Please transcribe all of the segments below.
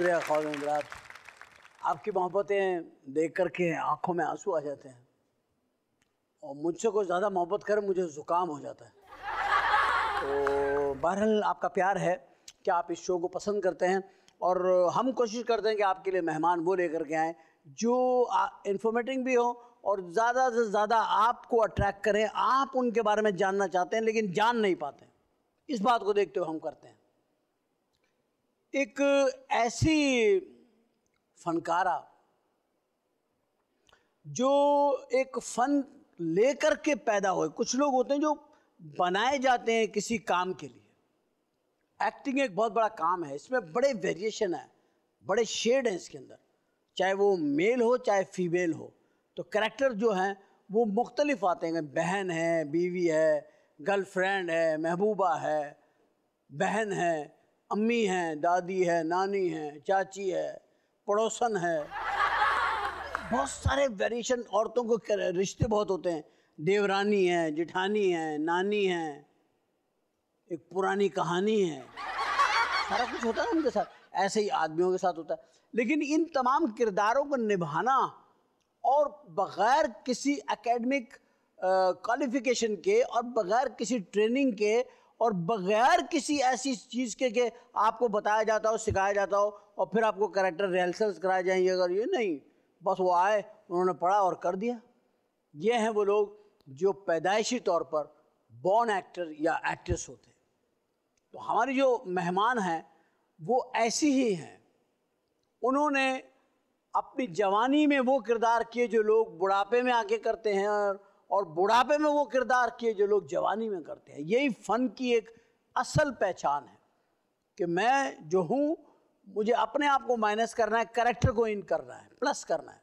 शुक्रिया ख्वाजा रात आपकी मोहब्बतें देख करके आँखों में आँसू आ जाते हैं। और मुझसे कोई ज़्यादा मोहब्बत करे, मुझे ज़ुकाम हो जाता है। तो बहरहाल आपका प्यार है कि आप इस शो को पसंद करते हैं और हम कोशिश करते हैं कि आपके लिए मेहमान वो लेकर के आएँ जो इंफॉर्मेटिव भी हो और ज़्यादा से ज़्यादा आपको अट्रैक्ट करें। आप उनके बारे में जानना चाहते हैं, लेकिन जान नहीं पाते। इस बात को देखते हुए हम करते हैं। एक ऐसी फनकारा जो एक फन लेकर के पैदा हुए। कुछ लोग होते हैं जो बनाए जाते हैं किसी काम के लिए। एक्टिंग एक बहुत बड़ा काम है। इसमें बड़े वेरिएशन है, बड़े शेड हैं इसके अंदर। चाहे वो मेल हो, चाहे फीमेल हो। तो करेक्टर जो हैं, वो मुख्तलिफ़ आते हैं। बहन है, बीवी है गर्लफ्रेंड है, महबूबा है, बहन है। अम्मी हैं, दादी है, नानी है, चाची है, पड़ोसन है। बहुत सारे वेरिएशन औरतों को रिश्ते बहुत होते हैं। देवरानी है, जिठानी है, नानी है, एक पुरानी कहानी है। सारा कुछ होता है उनके साथ, ऐसे ही आदमियों के साथ होता है। लेकिन इन तमाम किरदारों को निभाना और बग़ैर किसी एकेडमिक क्वालिफिकेशन के और बग़ैर किसी ट्रेनिंग के और बग़ैर किसी ऐसी चीज़ के कि आपको बताया जाता हो, सिखाया जाता हो और फिर आपको करेक्टर रिहर्सल्स कराए जाएँगे अगर ये नहीं, बस वो आए, उन्होंने पढ़ा और कर दिया। ये हैं वो लोग जो पैदाइशी तौर पर बॉर्न एक्टर या एक्ट्रेस होते तो हमारी जो मेहमान हैं, वो ऐसी ही हैं। उन्होंने अपनी जवानी में वो किरदार किए जो लोग बुढ़ापे में आके करते हैं और और बुढ़ापे में वो किरदार किए जो लोग जवानी में करते हैं। यही फ़न की एक असल पहचान है कि मैं जो हूँ, मुझे अपने आप को माइनस करना है, करेक्टर को इन करना है, प्लस करना है।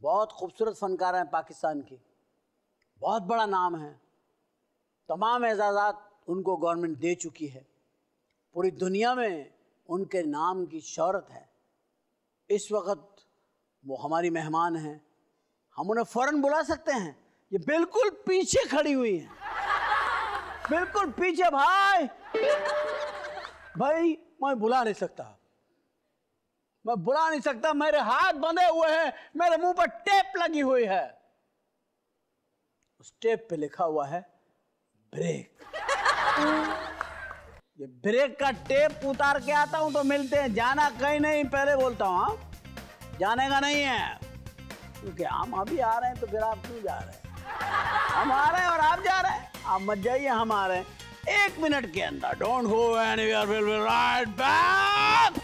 बहुत खूबसूरत फ़नकार हैं पाकिस्तान की। बहुत बड़ा नाम है। तमाम एजाज़ात उनको गवर्नमेंट दे चुकी है। पूरी दुनिया में उनके नाम की शहरत है। इस वक्त वो हमारी मेहमान हैं। हम उन्हें फ़ौरन बुला सकते हैं। ये बिल्कुल पीछे खड़ी हुई है। बिल्कुल पीछे, भाई। भाई, मैं बुला नहीं सकता। मैं बुला नहीं सकता। मेरे हाथ बंधे हुए हैं। मेरे मुँह पर टेप लगी हुई है। उस टेप पे लिखा हुआ है, ब्रेक। ये ब्रेक का टेप उतार के आता हूँ तो मिलते हैं। जाना कहीं नहीं, पहले बोलता हूँ हाँ? जाने का नहीं है। क्योंकि हम अभी आ रहे हैं तो फिर आप क्यों जा रहे हैं? हम आ रहे हैं और आप जा रहे हैं। आप मत जाइए, हम आ रहे हैं। एक मिनट के अंदर। Don't go anywhere will be right back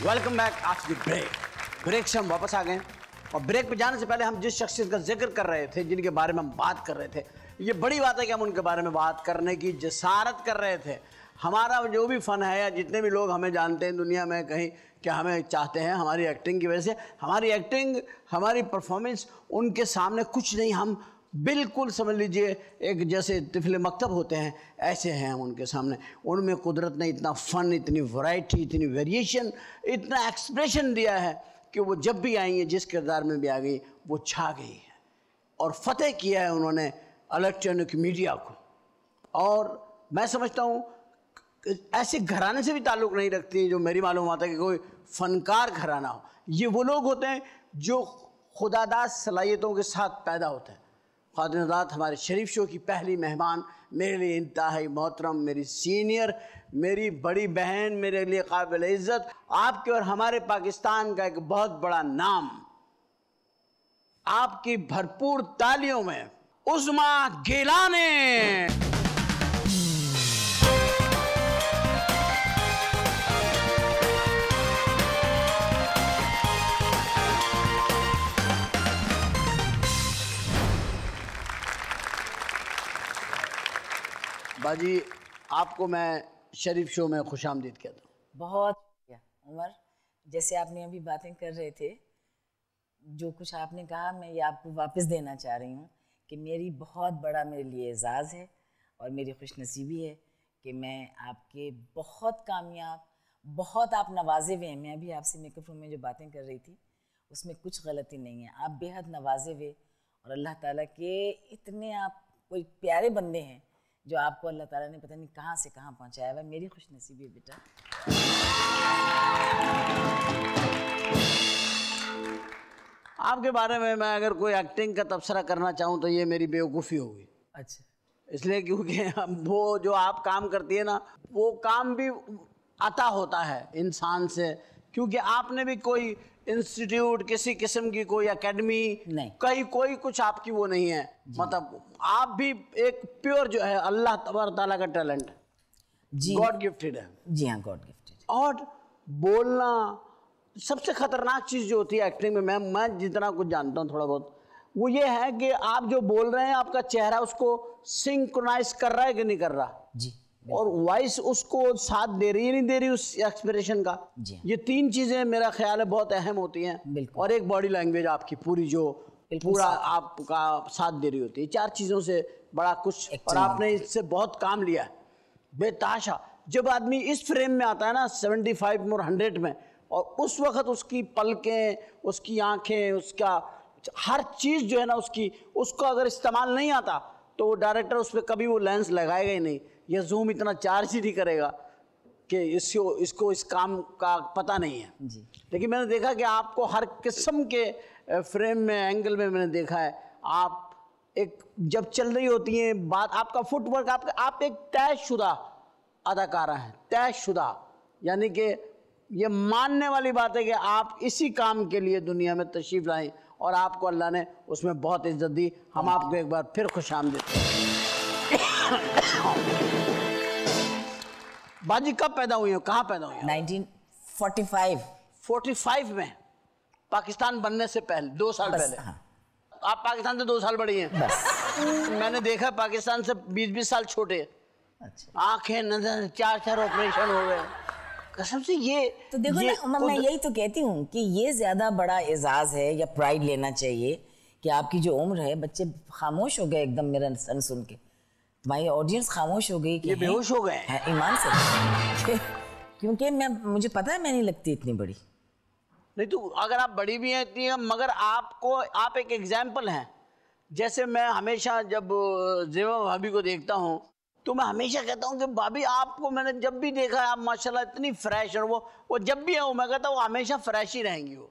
welcome back after break break से हम वापस आ गए और ब्रेक पे जाने से पहले हम जिस शख्सियत का ज़िक्र कर रहे थे, जिनके बारे में हम बात कर रहे थे, ये बड़ी बात है कि हम उनके बारे में बात करने की जसारत कर रहे थे। हमारा जो भी फ़न है या जितने भी लोग हमें जानते हैं दुनिया में कहीं, क्या हमें चाहते हैं हमारी एक्टिंग की वजह से, हमारी एक्टिंग हमारी परफॉर्मेंस उनके सामने कुछ नहीं, हम बिल्कुल समझ लीजिए, एक जैसे तिफिल मकतब होते हैं, ऐसे हैं हम उनके सामने। उनमें कुदरत ने इतना फ़न इतनी वैरायटी इतनी वेरिएशन इतना एक्सप्रेशन दिया है कि वो जब भी आई हैं जिस किरदार में भी आ गई, वो छा गई है। और फतेह किया है उन्होंने इलेक्ट्रॉनिक मीडिया को। और मैं समझता हूँ ऐसे घराने से भी ताल्लुक़ नहीं रखती जो मेरी मालूम आता है कि कोई फ़नकार घराना हो। ये वो लोग होते हैं जो खुदादास सलाहियतों के साथ पैदा होते हैं। खातनदात हमारे शरीफ शो की पहली मेहमान, मेरे लिए इंतहाई मोहतरम, मेरी सीनियर, मेरी बड़ी बहन, मेरे लिए काबिल इज़्ज़त, आपके और हमारे पाकिस्तान का एक बहुत बड़ा नाम। आपकी भरपूर तालियों में उस्मा गिलाने। बाजी, आपको मैं शरीफ शो में खुश आमदीद कहता हूँ। बहुत उमर। जैसे आपने अभी बातें कर रहे थे, जो कुछ आपने कहा, मैं ये आपको वापस देना चाह रही हूँ कि मेरी बहुत बड़ा मेरे लिए एजाज़ है और मेरी खुशनसीबी है कि मैं आपके बहुत कामयाब, बहुत आप नवाजे हुए हैं। मैं अभी आपसे मेकअप रूम में जो बातें कर रही थी, उसमें कुछ गलती नहीं है। आप बेहद नवाजे हुए और अल्लाह ताला के इतने आप कोई प्यारे बंदे हैं जो आपको अल्लाह ताला ने पता नहीं कहाँ से कहाँ पहुँचाया हुआ। मेरी खुशनसीबी है बेटा। आपके बारे में मैं अगर कोई एक्टिंग का तबसरा करना चाहूँ तो ये मेरी बेवकूफ़ी होगी अच्छा। इसलिए क्योंकि वो जो आप काम करती है ना वो काम भी आता होता है इंसान से। क्योंकि आपने भी कोई इंस्टीट्यूट किसी किस्म की कोई एकेडमी नहीं। कहीं कोई कुछ आपकी वो नहीं है। मतलब आप भी एक प्योर जो है अल्लाह तबार ताला का टैलेंट जी। गॉड गिफ्टेड है। जी हाँ गॉड गिफ्टेड और बोलना सबसे खतरनाक चीज़ जो होती है एक्टिंग में मैं मैं जितना कुछ जानता हूँ थोड़ा बहुत वो ये है कि आप जो बोल रहे हैं आपका चेहरा उसको सिंक्रोनाइज कर रहा है कि नहीं कर रहा? जी। और वॉइस उसको साथ दे रही है नहीं दे रही उस एक्सप्रेशन का। हाँ। ये तीन चीज़ें मेरा ख्याल है बहुत अहम होती हैं। और एक बॉडी लैंग्वेज आपकी पूरी जो पूरा आपका साथ दे रही होती है। चार चीज़ों से बड़ा कुछ और आपने इससे बहुत काम लिया है। बेताशा जब आदमी इस फ्रेम में आता है ना सेवेंटी फाइव और हंड्रेड में और उस वक्त उसकी पलकें उसकी आँखें उसका हर चीज़ जो है ना उसकी उसको अगर इस्तेमाल नहीं आता तो वो डायरेक्टर उस पर कभी वो लेंस लगाएगा ही नहीं। या जूम इतना चार्ज ही नहीं करेगा कि इसको इसको इस काम का पता नहीं है। जी। लेकिन मैंने देखा कि आपको हर किस्म के फ्रेम में एंगल में मैंने देखा है। आप एक जब चल रही होती है बात आपका फुटवर्क आपका आप एक तयशुदा अदाकारा हैं तयशुदा। यानी कि ये मानने वाली बात है कि आप इसी काम के लिए दुनिया में तशरीफ़ लाए और आपको अल्लाह ने उसमें बहुत इज़्ज़त दी। हम आपको एक बार फिर खुश आमदीद। बाजी कब पैदा हुई हो? कहाँ पैदा हुई हो? 1945 45 में? पाकिस्तान बनने से पहले दो साल पहले। हाँ। आप पाकिस्तान से दो साल बड़ी हैं। बस। मैंने देखा पाकिस्तान से 20-20 साल छोटे। अच्छा। आँखें नज़र चार चार ऑपरेशन हो गए। कसम से ये तो देखो ये ना मैं- मैं यही तो कहती हूँ कि ये ज़्यादा बड़ा एजाज है या प्राइड लेना चाहिए कि आपकी जो उम्र है बच्चे खामोश हो गए एकदम मेरा सन सुन के। तुम्हारी ऑडियंस खामोश हो गई कि ये बेहोश हो गए हैं। हैं, ईमान से? क्योंकि मैं मुझे पता है मैं नहीं लगती इतनी बड़ी। नहीं तो अगर आप बड़ी भी हैं इतनी हैं, मगर आपको आप एक एग्ज़ाम्पल हैं। जैसे मैं हमेशा जब जेवा भाभी को देखता हूँ तो मैं हमेशा कहता हूँ कि भाभी आपको मैंने जब भी देखा है आप माशाल्लाह इतनी फ्रेश और वो वो जब भी आऊँ मैं कहता हूँ हमेशा फ्रेश ही रहेंगी वो।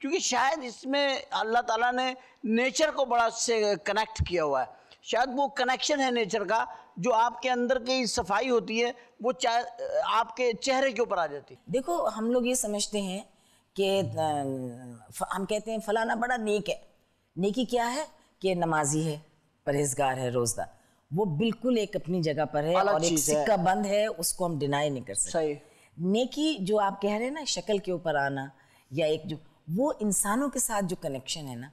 क्योंकि शायद इसमें अल्लाह ताला ने नेचर को बड़ा से कनेक्ट किया हुआ है। शायद वो कनेक्शन है नेचर का जो आपके अंदर की सफ़ाई होती है वो चाहे आपके चेहरे के ऊपर आ जाती है। देखो हम लोग ये समझते हैं कि हम कहते हैं फलाना बड़ा नेक है। नेकी क्या है? कि नमाजी है परहेजगार है रोजदार वो बिल्कुल एक अपनी जगह पर है और एक सिक्का बंद है उसको हम डिनाई नहीं कर सकते। नेकी जो आप कह रहे हैं ना शक्ल के ऊपर आना या एक जो वो इंसानों के साथ जो कनेक्शन है ना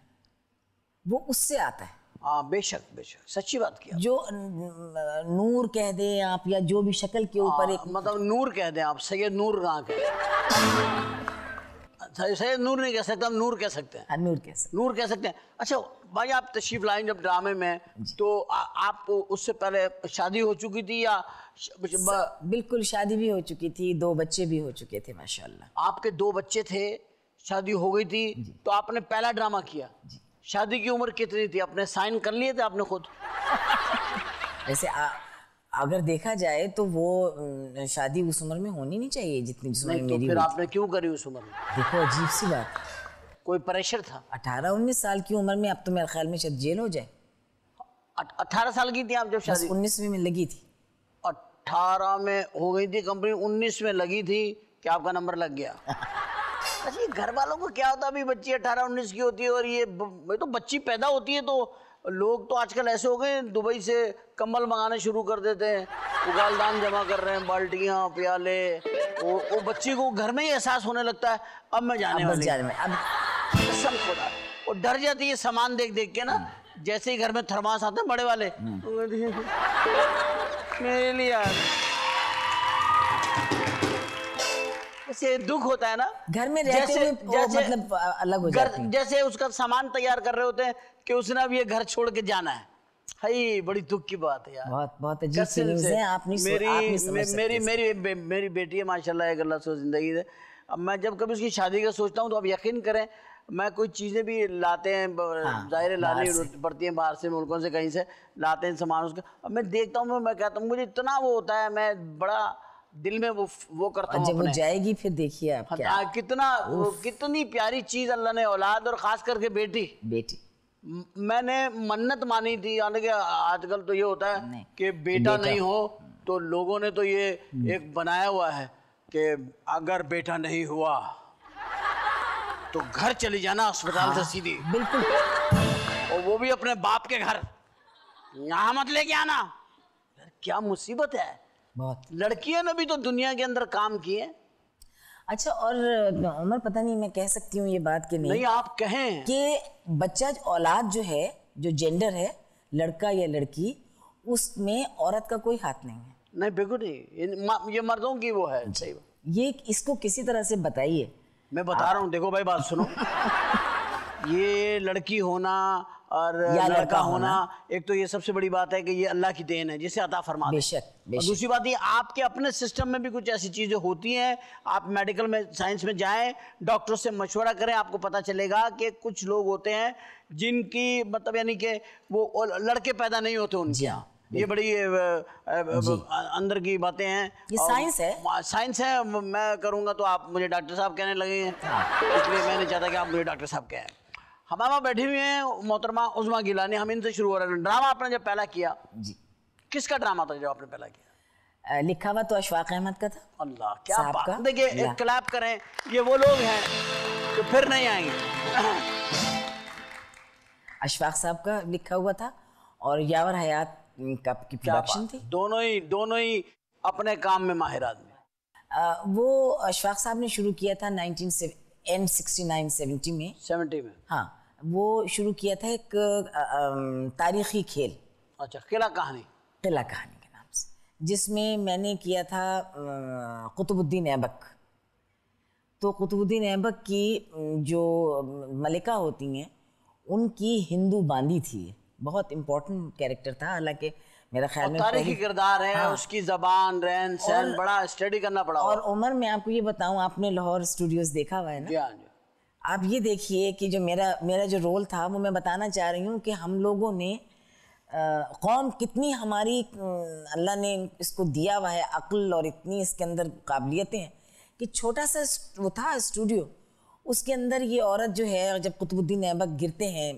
वो उससे आता है। हाँ बेशक बेशक। सच्ची बात किया। जो नूर कह दें आप या जो भी शक्ल के ऊपर एक मतलब नूर कह दें आप सैयद नूर कहाँ कह सैयद नूर नहीं कह सकते हम नूर कह सकते हैं। हाँ, नूर कह सकते नूर कह सकते हैं। अच्छा भाई आप तशरीफ़ लाए जब ड्रामे में तो आ, आप उससे पहले शादी हो चुकी थी या श- ब- बिल्कुल शादी भी हो चुकी थी दो बच्चे भी हो चुके थे माशाल्लाह। आपके दो बच्चे थे शादी हो गई थी तो आपने पहला ड्रामा किया? शादी की उम्र कितनी थी? आपने साइन कर लिए थे आपने खुद? वैसे आ, अगर देखा जाए तो वो शादी उस उम्र में होनी नहीं चाहिए जितनी जिस उम्र तो फिर आपने क्यों करी उस उम्र में? देखो अजीब सी बात। कोई प्रेशर था? अठारह उन्नीस साल की उम्र में अब तो मेरे ख्याल में शायद जेल हो जाए। अठारह साल की थी आप जब शादी? उन्नीसवीं में लगी थी। अट्ठारह में हो गई थी कंपनी उन्नीस में लगी थी कि आपका नंबर लग गया? अच्छा घर वालों को क्या होता है? अभी बच्ची अठारह उन्नीस की होती है और ये तो बच्ची पैदा होती है तो लोग तो आजकल ऐसे हो गए दुबई से कंबल मंगाने शुरू कर देते हैं। उगालदान जमा कर रहे हैं बाल्टियाँ प्याले वो वो बच्ची को घर में ही एहसास होने लगता है अब मैं जाने अब वाली जाने में अब कसम खुदा वो डर जाती है सामान देख देख के ना जैसे ही घर में थर्मास आते हैं बड़े वाले। मेरे लिए ऐसे दुख होता है ना? घर में रहते जैसे- जैसे मतलब अलग हो जाते हैं। जैसे उसका सामान तैयार कर रहे होते हैं कि उसने अब ये घर छोड़ के जाना है। हाय बड़ी दुख की बात है यार। बहुत बहुत अजीब से। हैं आप नहीं मेरी आप नहीं समझ सकते। मेरी मेरी मेरी बेटी है माशाल्लाह एक अल्लाह से ज़िंदगी दे अब मैं जब कभी उसकी शादी का सोचता हूँ तो आप यकीन करें मैं कोई चीज़ें भी लाते हैं हाँ, ज़ाहिर है लानी से। पड़ती हैं बाहर से मुल्कों से कहीं से लाते हैं सामान उसका। अब मैं देखता हूँ मैं कहता हूँ मुझे इतना वो होता है मैं बड़ा दिल में वो वो करता हूँ जब वो जाएगी फिर देखिए आप क्या। हाँ, कितना कितनी प्यारी चीज़ अल्लाह ने औलाद और खास करके बेटी। बेटी। मैंने मन्नत मानी थी। यानी कि आजकल तो ये होता है कि बेटा। नहीं हो तो लोगों ने तो ये एक बनाया हुआ है कि अगर बेटा नहीं हुआ तो घर चली जाना अस्पताल से सीधी। बिल्कुल। और वो भी अपने बाप के घर। यहाँ मत लेके आना। यार, क्या मुसीबत है? बहुत लड़कियों ने भी तो दुनिया के अंदर काम किए अच्छा और उमर पता नहीं मैं कह सकती हूँ ये बात कि नहीं। नहीं आप कहें। कि बच्चा औलाद जो है जो जेंडर है लड़का या लड़की उसमें औरत का कोई हाथ नहीं है। नहीं बिल्कुल नहीं। ये मर्दों की वो है सही बात। ये इसको किसी तरह से बताइए। मैं बता रहा हूँ देखो भाई बात सुनो। ये लड़की होना और या लड़का, लड़का होना एक तो ये सबसे बड़ी बात है कि ये अल्लाह की देन है जिसे अता फरमा बेशक, दूसरी बात ये आपके अपने सिस्टम में भी कुछ ऐसी चीज़ें होती हैं आप मेडिकल में साइंस में जाएँ डॉक्टर से मशवरा करें आपको पता चलेगा कि कुछ लोग होते हैं जिनकी मतलब यानी कि वो लड़के पैदा नहीं होते उनके। यहाँ ये बड़ी अंदर की बातें हैं। ये साइंस है। साइंस है मैं करूँगा तो आप मुझे डॉक्टर साहब कहने लगे हैं। इसलिए मैं नहीं चाहता कि आप मुझे डॉक्टर साहब कहें। हमारे वहाँ बैठी हुई हैं मोहतरमा उजमा गिलानी हम इनसे शुरू हो रहे हैं। ड्रामा आपने जब पहला किया जी। किसका ड्रामा था जब आपने पहला किया? लिखा हुआ तो अशफाक अहमद का था। अल्लाह क्या बात। का? देखिए एक क्लैप करें ये वो लोग हैं जो फिर नहीं आएँगे। अशफाक साहब का लिखा हुआ था और यावर हयात का की प्रोडक्शन थी। दोनों ही दोनों ही अपने काम में माहिर आदमी। वो अशफाक साहब ने शुरू किया था 19 एंड 69 70 में। सेवेंटी में? हाँ वो शुरू किया था एक तारीखी खेल। अच्छा किला कहानी? किला कहानी के नाम से। जिसमें मैंने किया था कुतुबुद्दीन ऐबक। तो कुतुबुद्दीन ऐबक की जो मलिका होती हैं उनकी हिंदू बांदी थी। बहुत इम्पोर्टेंट कैरेक्टर था हालाँकि मेरा ख्याल में तारीखी किरदार है हाँ। उसकी जबान रहन सहन बड़ा स्टडी करना पड़ा और। उमर मैं आपको ये बताऊँ आपने लाहौर स्टूडियोज देखा हुआ है ना जी हाँ जी आप ये देखिए कि जो मेरा मेरा जो रोल था वो मैं बताना चाह रही हूँ कि हम लोगों ने कौम कितनी हमारी अल्लाह ने इसको दिया हुआ है अक्ल और इतनी इसके अंदर काबिलियतें हैं कि छोटा सा वो था स्टूडियो उसके अंदर ये औरत जो है जब कुतुबुद्दीन ऐबक गिरते हैं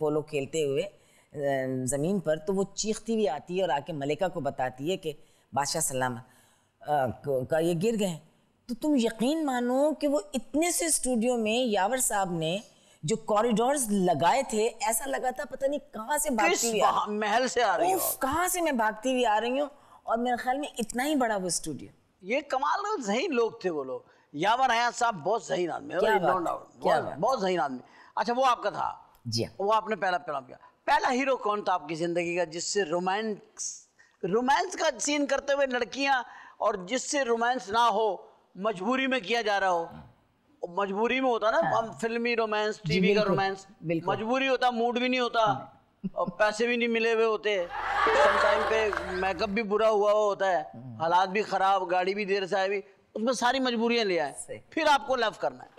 पोलो खेलते हुए ज़मीन पर तो वो चीखती हुई आती है और आके मलिका को बताती है कि बादशाह सलाम का ये गिर गए तो तुम यकीन मानो कि वो इतने से स्टूडियो में यावर साहब ने जो कॉरिडोर्स लगाए थे ऐसा लगा था पता नहीं कहाँ से भागती हुई महल से आ रही हूँ कहाँ से मैं भागती हुई आ रही हूँ? और मेरे ख्याल में इतना ही बड़ा वो स्टूडियो। ये कमाल जहीन लोग थे वो लोग। यावर हयात साहब बहुत जहीन आदमी बहुत। जहीन आदमी। अच्छा वो आपका था? जी हाँ। वो आपने पहला फ़िल्म किया। पहला हीरो कौन था आपकी ज़िंदगी का जिससे रोमांस रोमांस का सीन करते हुए लड़कियाँ और जिससे रोमांस ना हो मजबूरी में किया जा रहा हो? मजबूरी में होता ना हम फिल्मी रोमांस टीवी का रोमांस। मजबूरी होता मूड भी नहीं होता और पैसे भी नहीं मिले हुए होते। टाइम पे मेकअप भी बुरा हुआ हुआ होता है हालात भी खराब गाड़ी भी देर से आई भी उसमें सारी मजबूरियाँ ले आए। फिर आपको लव करना है।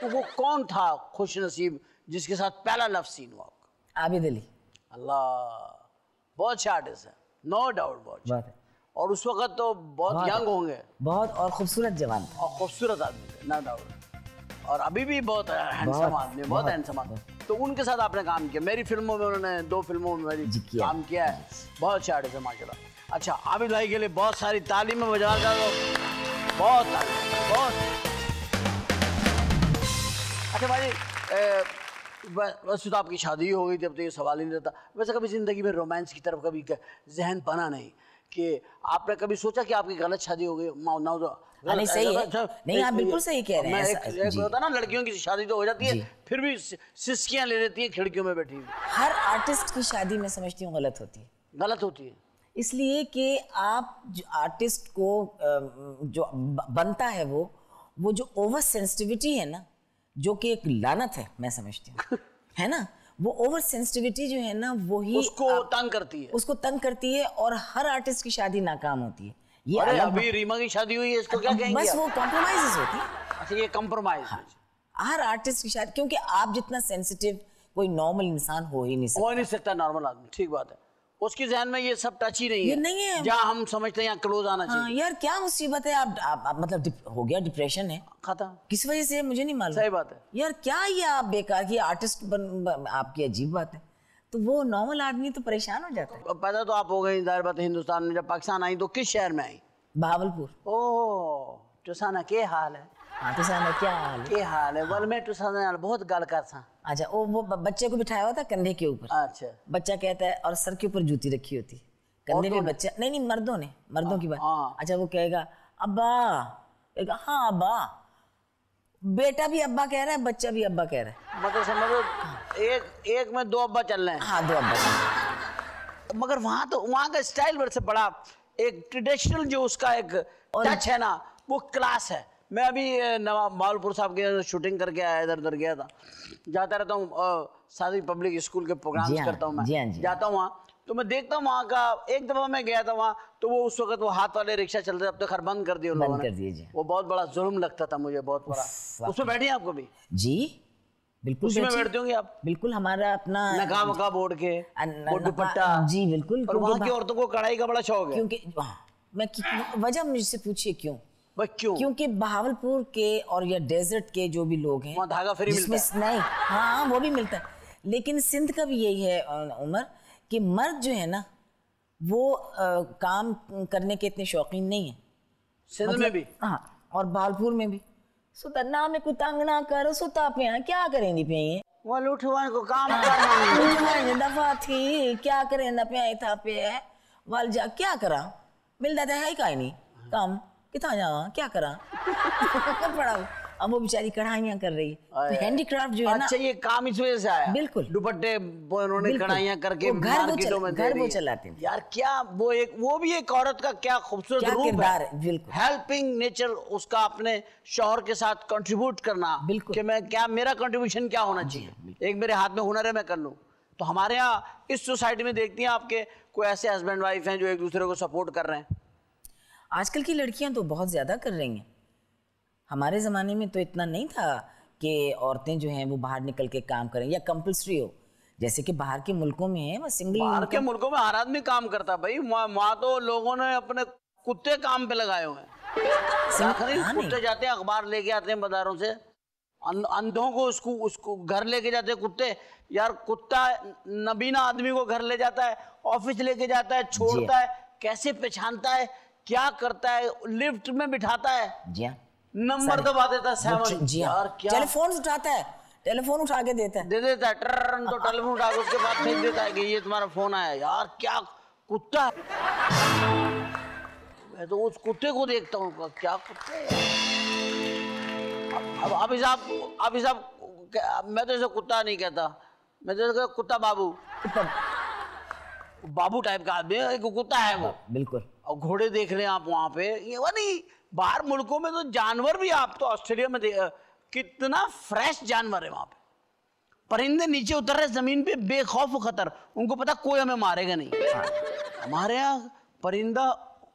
तो वो कौन था खुश नसीब जिसके साथ पहला लव सीन हुआ? आबिद अली अल्लाह बहुत अच्छे आर्टिस्ट है नो डाउट बहुत है। और उस वक्त तो बहुत बहुत यंग होंगे। बहुत और खूबसूरत जवान। और खूबसूरत आदमी थे नो डाउट और अभी भी बहुत हैंडसम आदमी बहुत हैंडसम आदमी। तो उनके साथ आपने काम किया। मेरी फ़िल्मों में उन्होंने दो फ़िल्मों में मेरी किया। काम किया है। बहुत अच्छे आर्टिस्ट है माशाल्लाह। अच्छा आबिद भाई के लिए बहुत सारी तालीमें बजा दो बहुत बहुत। अच्छा भाई वैसे तो आपकी शादी हो गई जब तो ये सवाल ही नहीं रहता। वैसे कभी ज़िंदगी में रोमांस की तरफ़ कभी जहन बना नहीं कि आपने कभी सोचा कि आपकी गलत शादी हो गई? ना तो हाँ, नहीं, सही है। अच्छा, नहीं, आप बिल्कुल सही कह रहे हैं, एक, एक होता ना लड़कियों की शादी तो हो जाती है फिर भी सिस्कियाँ ले लेती है खिड़कियों में बैठी हुई। हर आर्टिस्ट की शादी में समझती हूँ गलत होती है। गलत होती है। इसलिए कि आप जो आर्टिस्ट को जो बनता है वो वो जो ओवर सेंसिटिविटी है ना जो कि एक लानत है मैं समझती हूँ। है ना? वो ओवर सेंसिटिविटी जो है ना वही उसको तंग करती है। उसको तंग करती है और हर आर्टिस्ट की शादी नाकाम होती है। ये अरे अभी रीमा की शादी हुई है इसको क्या कहेंगे बस वो कॉम्प्रोमाइज होती है। अच्छा ये कंप्रोमाइज हर आर्टिस्ट की शादी क्योंकि आप जितना सेंसिटिव कोई नॉर्मल इंसान हो ही नहीं सकता हो ही नहीं सकता नॉर्मल आदमी ठीक बात है। उसके जहन में ये सब टच ही नहीं ये है। नहीं है। जहाँ हम समझते हैं यहाँ क्लोज आना हाँ चाहिए। यार क्या मुसीबत है? आप, आप, आप मतलब हो गया डिप्रेशन है? खत्म। किस वजह से मुझे नहीं मालूम। सही बात है। यार क्या ये आप बेकार की आर्टिस्ट बन आपकी अजीब बात है? तो वो नॉर्मल आदमी तो परेशान हो जाता है। पैदा तो आप हो गई ज़ाहिर बात हिंदुस्तान में जब पाकिस्तान आई तो किस शहर में आई? भावलपुर। ओह टुसाना के हाल है। हाँ तो सामने क्या हाल? है के हाल है? बोल मैं टुसाना नाल बहुत गल कर सा। अच्छा वो वो बच्चे को बिठाया हुआ था कंधे के ऊपर? अच्छा। बच्चा कहता है और सर के ऊपर जूती रखी होती। कंधे पे बच्चा नहीं नहीं मर्दों ने मर्दों की बात। हाँ। अच्छा वो कहेगा अब्बा कहेगा हाँ अब्बा। बेटा भी अब्बा कह रहा है बच्चा भी अब्बा कह रहा है। मतलब समझो एक एक में दो अब्बा चल रहे हैं। हाँ दो अब्बा। मगर वहाँ तो वहाँ का स्टाइल से बड़ा एक ट्रेडिशनल जो उसका एक टच है ना वो क्लास है। मैं अभी नवाब मालपुर साहब के शूटिंग करके आया इधर उधर गया था। जाता रहता हूँ सादी पब्लिक स्कूल के प्रोग्राम्स जी हाँ, करता हूँ मैं। जी हाँ, जी जाता हूँ वहाँ तो मैं देखता हूँ वहाँ का एक दफ़ा मैं गया था वहाँ तो वो उस वक्त वो हाथ वाले रिक्शा चलते थे अब तो खैर बंद कर दिए उन लोगों ने। कर दिए जी। वो बहुत बड़ा जुल्म लगता था मुझे बहुत बड़ा। उसमें बैठी हैं आप कभी? जी बिल्कुल उसमें। बैठती होंगी आप? बिल्कुल हमारा अपना नकाब वकाब ओढ़ के दुपट्टा। जी बिल्कुल और वहाँ की औरतों को कढ़ाई का बड़ा शौक है। क्योंकि हाँ, मैं वजह मुझसे पूछिए क्यों? भाई क्यों? क्योंकि बहावलपुर के और या डेजर्ट के जो भी लोग हैं धागा फ्री मिलता नहीं हाँ वो भी मिलता है। लेकिन सिंध का भी यही है उमर कि मर्द जो है ना वो अ, काम करने के इतने शौकीन नहीं है। सिंध मतलब, में भी? हाँ और बहावलपुर में भी। सुता ना में कोई तंग ना कर सुता पे क्या करेंगी पे ये? वो लूठवान को काम करना दफ़ा थी क्या करें ना पे था पे वाल जा क्या करा? मिल जाता है का नहीं काम। कितना जावा? क्या करा? पड़ा अब वो बेचारी कढ़ाइयाँ कर रही। है तो हैंडीक्राफ्ट जो है ना अच्छा ये काम इस वजह से आया? बिल्कुल। दुपट्टे उन्होंने। कढ़ाइयाँ करके वो घर वो मार्केटों चल- में घर वो चलाते हैं। यार क्या वो एक वो भी एक औरत का क्या खूबसूरत रूप है। है, बिल्कुल। हेल्पिंग नेचर उसका अपने शोहर के साथ कंट्रीब्यूट करना बिल्कुल। कि मैं क्या मेरा कंट्रीब्यूशन क्या होना चाहिए? एक मेरे हाथ में हुनर है मैं कर लूँ। तो हमारे यहाँ इस सोसाइटी में देखती हैं आपके कोई ऐसे हस्बैंड वाइफ हैं जो एक दूसरे को सपोर्ट कर रहे हैं। आजकल की लड़कियाँ तो बहुत ज़्यादा कर रही हैं। हमारे ज़माने में तो इतना नहीं था कि औरतें जो हैं वो बाहर निकल के काम करें या कंपल्सरी हो। जैसे कि बाहर के मुल्कों में है वो सिंगल बाहर के मुल्कों में हर आदमी काम करता भाई। वहाँ वहाँ तो लोगों ने अपने कुत्ते काम पे लगाए हुए हैं। हाँ। कुत्ते जाते हैं अखबार लेके आते हैं बाजारों से। अं- अंधों को उसको उसको घर लेके जाते हैं कुत्ते। यार कुत्ता नबीना आदमी को घर ले जाता है ऑफ़िस लेके जाता है छोड़ता है कैसे पहचानता है? क्या करता है? लिफ्ट में बिठाता है। जी हाँ नंबर दबा देता है सेवन जी यार हाँ क्या टेलीफोन उठाता है। टेलीफोन उठा के देता है। दे देता है। टर्न तो टेलीफोन उठा के उसके बाद फेंक देता है कि ये तुम्हारा फ़ोन आया। यार क्या कुत्ता मैं तो उस कुत्ते को देखता हूँ। क्या कुत्ते अब अभी साहब अभी साहब मैं तो इसे कुत्ता नहीं कहता। मैं तो कुत्ता बाबू। बाबू टाइप का आदमी है एक कुत्ता है वो। बिल्कुल। और घोड़े देख रहे हैं आप वहाँ पे। ये वो नहीं बाहर मुल्कों में तो जानवर भी आप तो ऑस्ट्रेलिया में कितना फ्रेश जानवर है वहाँ पे। परिंदे नीचे उतर रहे ज़मीन पे बेखौफ खतर उनको पता कोई हमें मारेगा नहीं। हमारे यहाँ परिंदा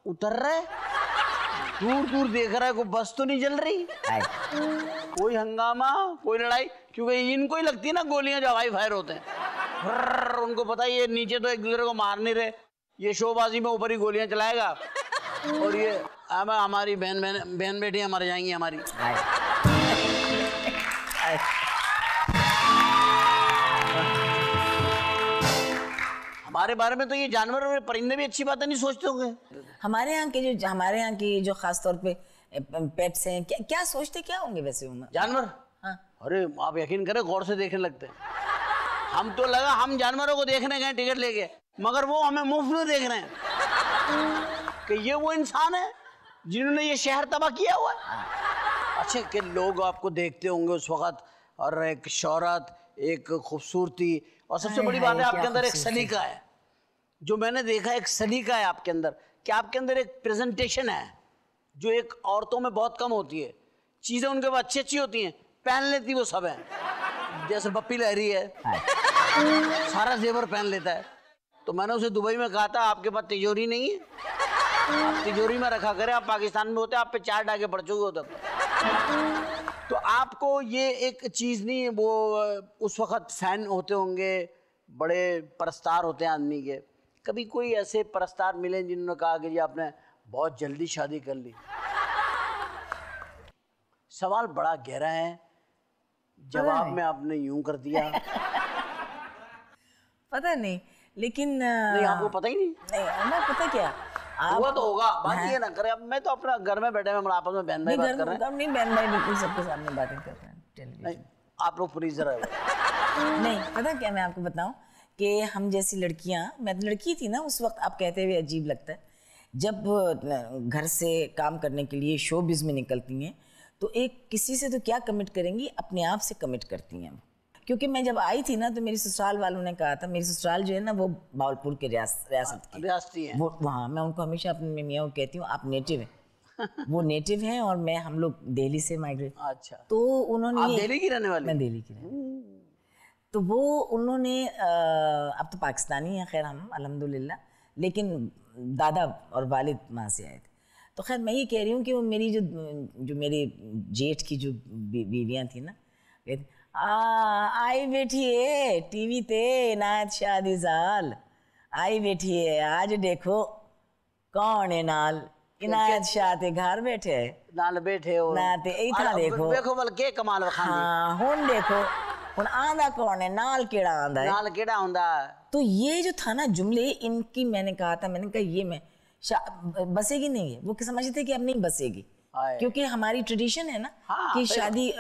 उतर रहा है दूर दूर देख रहा है कोई बस तो नहीं जल रही? कोई हंगामा कोई लड़ाई क्योंकि इनको ही लगती है ना गोलियाँ जो हवाई फायर होते हैं। उनको पता है ये नीचे तो एक दूसरे को मार नहीं रहे। ये शोबाजी में ऊपर ही गोलियाँ चलाएगा। और ये हम हमारी बहन बहन बहन बेटियाँ मर जाएँगी हमारी। हमारे बारे में तो ये जानवर और परिंदे भी अच्छी बातें नहीं सोचते होंगे। हमारे यहाँ के जो हमारे यहाँ की जो खास तौर पे पेट्स हैं क्या क्या सोचते क्या होंगे वैसे उमर जानवर? अरे आप यकीन करें गौर से देखने लगते हैं। हम तो लगा हम जानवरों को देखने गए टिकट लेके। मगर वो हमें मुफ़्त में देख रहे हैं कि ये वो इंसान है जिन्होंने ये शहर तबाह किया हुआ है। अच्छे कि लोग आपको देखते होंगे उस वक्त और एक शौहरत एक खूबसूरती और सबसे बड़ी बात है आपके अंदर एक सलीका है। जो मैंने देखा एक सलीका है आपके अंदर कि आपके अंदर एक प्रेजेंटेशन है जो एक औरतों में बहुत कम होती है। चीज़ें उनके पास अच्छी अच्छी होती हैं पहन लेती वो सब है। जैसे बप्पी लहरी है। सारा जेवर पहन लेता है। तो मैंने उसे दुबई में कहा था, आपके पास तिजोरी नहीं है? तिजोरी में रखा करें, आप पाकिस्तान में होते आप पे चार डाके पड़ चुके हो तब। तो आपको ये एक चीज़ नहीं, वो, उस वक्त फ़ैन होते होंगे, बड़े परस्तार होते हैं आदमी के। कभी कोई ऐसे परस्तार मिले जिन्होंने कहा कि जी आपने बहुत जल्दी शादी कर ली। सवाल बड़ा गहरा है। जवाब में आपने यूँ कर दिया। पता नहीं लेकिन नहीं आपको पता ही नहीं। नहीं उमर पता क्या? आप हुआ तो होगा बात ये ना करे अब मैं तो अपना घर में बैठे हम आपस में बहन भाई बात कर रहे हैं। नहीं बहन भाई बिल्कुल सबके सामने बातें कर रहे हैं टेलीविज़न। आप लोग फ्रीजर है। नहीं पता क्या मैं आपको बताऊँ कि हम जैसी लड़कियाँ मैं तो लड़की थी ना उस वक्त आप कहते हुए अजीब लगता है। जब घर से काम करने के लिए शोबिज में निकलती हैं तो एक किसी से तो क्या कमिट करेंगी? अपने आप से कमिट करती हैं क्योंकि मैं जब आई थी ना तो मेरी ससुराल वालों ने कहा था मेरी ससुराल जो है ना वो बावलपुर के रियास, रियासत की। रियासती है। वो वहाँ मैं उनको हमेशा अपने मियाँ को कहती हूँ आप नेटिव हैं। वो नेटिव हैं और मैं हम लोग दिल्ली से माइग्रेट अच्छा। तो उन्होंने आप दिल्ली की रहने वाली मैं दिल्ली की रहने तो वो उन्होंने अब तो पाकिस्तानी हैं खैर हम अल्हम्दुलिल्लाह। लेकिन दादा और वालिद वहाँ से आए थे। तो खैर मैं ये कह रही हूँ कि वो मेरी जो जो मेरे जेठ की जो बीवियाँ थी ना आई बैठी है टीवी ते इनायत शादी साल आई बैठी है आज देखो कौन है नाल? इनायत शाह ते घर बैठे नाल बैठे हो। ना ते इथा देखो। देखो बल के कमाल वखांदी हाँ हुन देखो हुन आंदा कौन है? नाल केड़ा आंदा है? नाल केड़ा हुंदा तो ये जो था ना जुमले इनकी मैंने कहा था मैंने कहा ये मैं बसेगी नहीं है वो समझते कि अब नहीं बसेगी। क्योंकि हमारी ट्रेडिशन है ना हाँ, कि शादी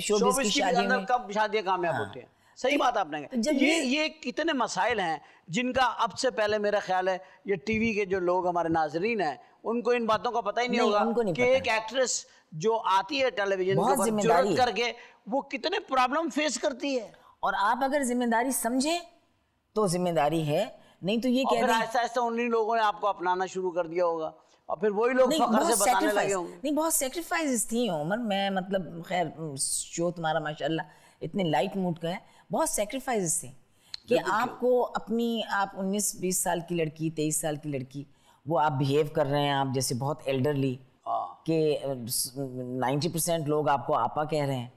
शोबिस की शादी में। कब शादियाँ कामयाब होती हैं? सही बात आपने तो कही ये ये- ये कितने मसाइल हैं जिनका अब से पहले मेरा ख्याल है ये टीवी के जो लोग हमारे नाजरीन हैं उनको इन बातों का पता ही नहीं नहीं, होगा उनको नहीं कि एक एक्ट्रेस जो आती है टेलीविज़न करके वो कितने प्रॉब्लम फेस करती है? और आप अगर ज़िम्मेदारी समझे तो ज़िम्मेदारी है नहीं तो ये कह दें आहिस्ता आहिस्ता उन्हीं लोगों ने आपको अपनाना शुरू कर दिया होगा। और फिर वही लोग फखर से बताने लगे होंगे। नहीं बहुत सेक्रीफाइस थी उमर। मैं मतलब खैर शो तुम्हारा माशाल्लाह इतने लाइट मूड का है बहुत सेक्रीफाइस थे कि आपको अपनी आप 19 20 साल की लड़की 23 साल की लड़की वो आप बिहेव कर रहे हैं आप जैसे बहुत एल्डरली हाँ। कि नाइन्टी परसेंट लोग आपको आपा कह रहे हैं?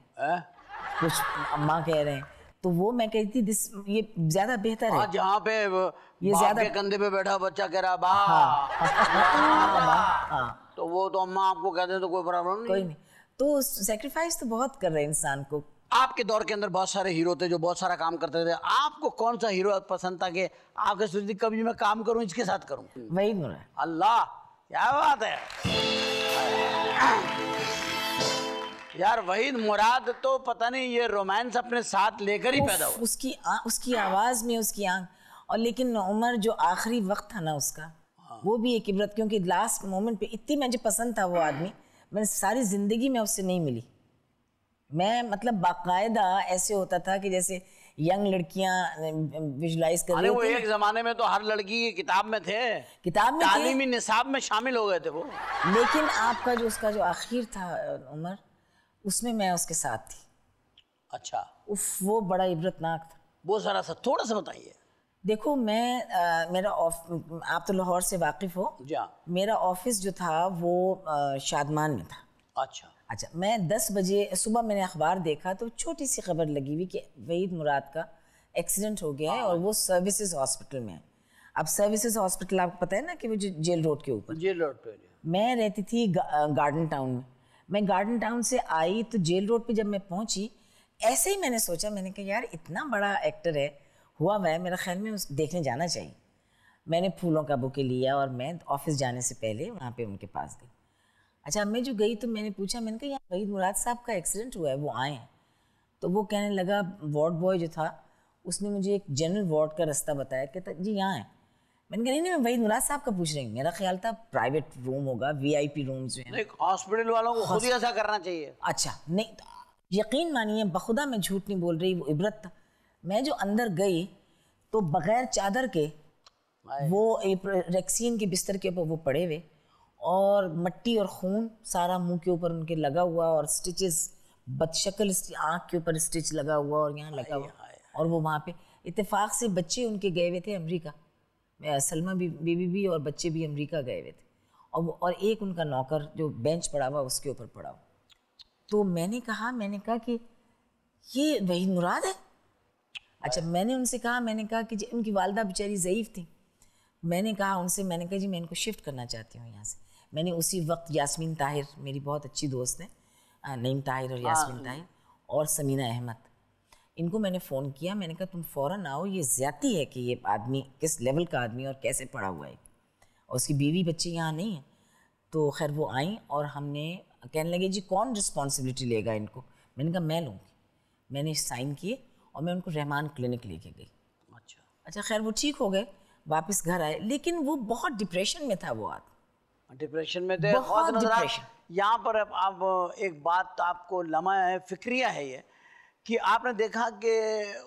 कुछ अम्मा कह रहे हैं। तो वो मैं कहती थी दिस ये ज़्यादा बेहतर है। जहाँ पे ये ज्यादा- कंधे पे बैठा बच्चा कह रहा बा हाँ। तो वो तो अम्मा आपको कहते हैं तो कोई प्रॉब्लम नहीं। कोई नहीं। तो सेक्रीफाइस तो बहुत कर रहे हैं इंसान को। आपके दौर के अंदर बहुत सारे हीरो थे जो बहुत सारा काम करते थे। आपको कौन सा हीरो पसंद था कि आपके सोचती कभी मैं काम करूँ इसके साथ करूँ? वही अल्लाह क्या बात है। यार वहीद मुराद तो पता नहीं ये रोमांस अपने साथ लेकर ही पैदा हुआ। उसकी आ, उसकी आवाज़ में उसकी आँख। और लेकिन उमर जो आखिरी वक्त था ना उसका हाँ। वो भी एक इबरत क्योंकि लास्ट मोमेंट पे इतनी मुझे पसंद था वो आदमी मैंने सारी ज़िंदगी में उससे नहीं मिली। मैं मतलब बाकायदा ऐसे होता था कि जैसे यंग लड़कियाँ विजुलाइज कर अरे रही वो एक जमाने में तो हर लड़की की किताब में थे। किताब में तालीमी निसाब में शामिल हो गए थे वो। लेकिन आपका जो उसका जो आखिर था उमर उसमें मैं उसके साथ थी। अच्छा। उफ वो बड़ा इबरतनाक था। वो जरा सा थोड़ा सा बताइए। देखो मैं अ, मेरा ऑफ़ आप तो लाहौर से वाकिफ हो। जी हाँ। मेरा ऑफ़िस जो था वो शादमान में था। अच्छा। अच्छा मैं दस बजे सुबह मैंने अखबार देखा तो छोटी सी खबर लगी हुई कि वहीद मुराद का एक्सीडेंट हो गया है और वो सर्विसेज़ हॉस्पिटल में है। अब सर्विसेज़ हॉस्पिटल आपको पता है ना कि वो जो जेल रोड के ऊपर। जी लौट पे। मैं रहती थी गा, गार्डन टाउन में। मैं गार्डन टाउन से आई तो जेल रोड पे जब मैं पहुँची, ऐसे ही मैंने सोचा, मैंने कहा, यार, इतना बड़ा एक्टर है, हुआ है, मेरा ख्याल में उस, देखने जाना चाहिए। मैंने फूलों का बुके लिया और मैं ऑफ़िस जाने से पहले वहाँ पे उनके पास गई। अच्छा मैं जो गई तो मैंने पूछा, मैंने कहा, यार वहीद मुराद साहब का एक्सीडेंट हुआ है, वो आए तो वो कहने लगा, वार्ड बॉय जो था, उसने मुझे एक जनरल वार्ड का रास्ता बताया, कहता, जी, यहाँ है। मैंने कहा नहीं नहीं मैं वहीद मुराद साहब का पूछ रही हूँ। मेरा ख्याल था प्राइवेट रूम होगा वीआईपी रूम्स जो हैं। हॉस्पिटल वालों को खुद ही ऐसा करना चाहिए। अच्छा नहीं यकीन मानिए बखुदा मैं झूठ नहीं बोल रही वो इबरत था। मैं जो अंदर गई तो बगैर चादर के वो रेक्सीन के बिस्तर के ऊपर वो पड़े हुए और मट्टी और खून सारा मुँह के ऊपर उनके लगा हुआ और स्टिचेस बदशक्ल आँख के ऊपर स्टिच लगा हुआ और यहाँ लगा हुआ। और वो वहाँ पे इतफाक से बच्चे उनके गए हुए थे अमेरिका। सलमा भी बीबी भी और बच्चे भी अमेरिका गए हुए थे। और और एक उनका नौकर जो बेंच पड़ा हुआ उसके ऊपर पड़ा हुआ। तो मैंने कहा मैंने कहा कि ये वही मुराद है? अच्छा मैंने उनसे कहा मैंने कहा कि जी उनकी वालदा बेचारी ज़यीफ़ थी। मैंने कहा उनसे मैंने कहा जी मैं इनको शिफ्ट करना चाहती हूँ यहाँ से। मैंने उसी वक्त यासमीन ताहिर मेरी बहुत अच्छी दोस्त है नईम ताहिर और यासमीन ताहिर और समीना अहमद। इनको मैंने फ़ोन किया मैंने कहा तुम फ़ौरन आओ ये ज़्यादती है कि ये आदमी किस लेवल का आदमी और कैसे पढ़ा हुआ है? और उसकी बीवी बच्चे यहाँ नहीं हैं। तो खैर वो आई और हमने कहने लगे जी कौन रिस्पॉन्सिबिलिटी लेगा इनको? मैंने कहा मैं लूँगी। मैंने साइन किए और मैं उनको रहमान क्लिनिक लेके गई। अच्छा। अच्छा खैर वो ठीक हो गए वापस घर आए। लेकिन वो बहुत डिप्रेशन में था वो आदमी। डिप्रेशन में थे। बहुत डिप्रेशन। यहाँ पर अब आप एक बात आपको लम्हा है फिक्रिया है ये। कि आपने देखा कि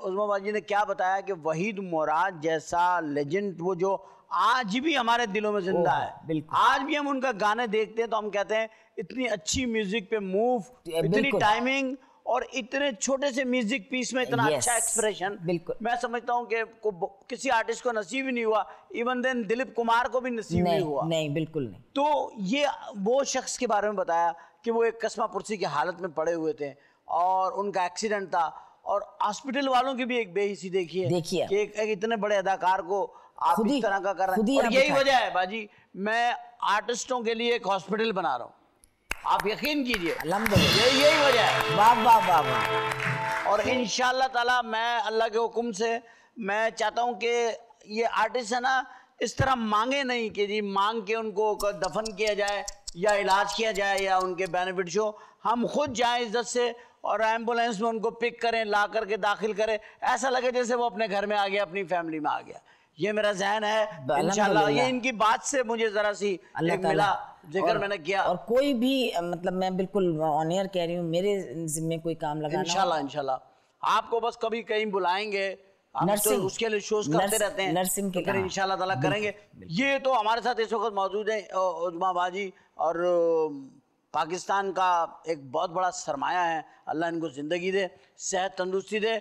उस्मा बाजी ने क्या बताया कि वहीद मुराद जैसा लेजेंड वो जो आज भी हमारे दिलों में ज़िंदा है। बिल्कुल। आज भी हम उनका गाने देखते हैं तो हम कहते हैं इतनी अच्छी म्यूज़िक पे मूव इतनी टाइमिंग और इतने छोटे से म्यूज़िक पीस में इतना Yes, अच्छा एक्सप्रेशन बिल्कुल। मैं समझता हूँ कि को- किसी आर्टिस्ट को नसीब ही नहीं हुआ इवन देन दिलीप कुमार को भी नसीब नहीं नहीं हुआ। नहीं बिल्कुल नहीं। तो ये वो शख्स के बारे में बताया कि वो एक कस्मा पुरसी की हालत में पड़े हुए थे। और उनका एक्सीडेंट था। और हॉस्पिटल वालों की भी एक बेहिसी देखी है देखिए। कि एक, एक इतने बड़े अदाकार को आप इस तरह का कर रहे हैं। और यही वजह है बाजी मैं आर्टिस्टों के लिए एक हॉस्पिटल बना रहा हूँ। आप यकीन कीजिए। अल्हम्दुलिल्लाह। ये यही वजह है। वाह वाह वाह वाह। और इन ताला मैं अल्लाह के हुक्म से मैं चाहता हूँ कि ये आर्टिस्ट है ना इस तरह मांगे नहीं कि जी मांग के उनको दफन किया जाए या इलाज किया जाए या उनके बेनिफिट हो। हम खुद जाएँ इज़्ज़त से और एंबुलेंस में उनको पिक करें ला करके दाखिल करें। ऐसा लगे जैसे वो अपने घर में आ गया अपनी फैमिली में आ गया। ये मेरा जहन है। इंशाल्लाह ये इनकी बात से मुझे जरा सी एक मिला ज़िक्र मैंने किया। और कोई भी मतलब मैं बिल्कुल ऑन एयर कह रही हूँ मेरे जिम्मे कोई काम लगाना हो, इंशाल्लाह इंशाल्लाह। आपको बस कभी कहीं बुलाएँगे हम तो उसके लिए शोज़ करते रहते हैं। नर्सिंग के तो फिर काम। इंशाल्लाह ताला करेंगे। ये तो हमारे साथ इस वक्त मौजूद है उजमा बाजी और पाकिस्तान का एक बहुत बड़ा सरमाया है। अल्लाह इनको ज़िंदगी दे, सेहत तंदुरुस्ती दे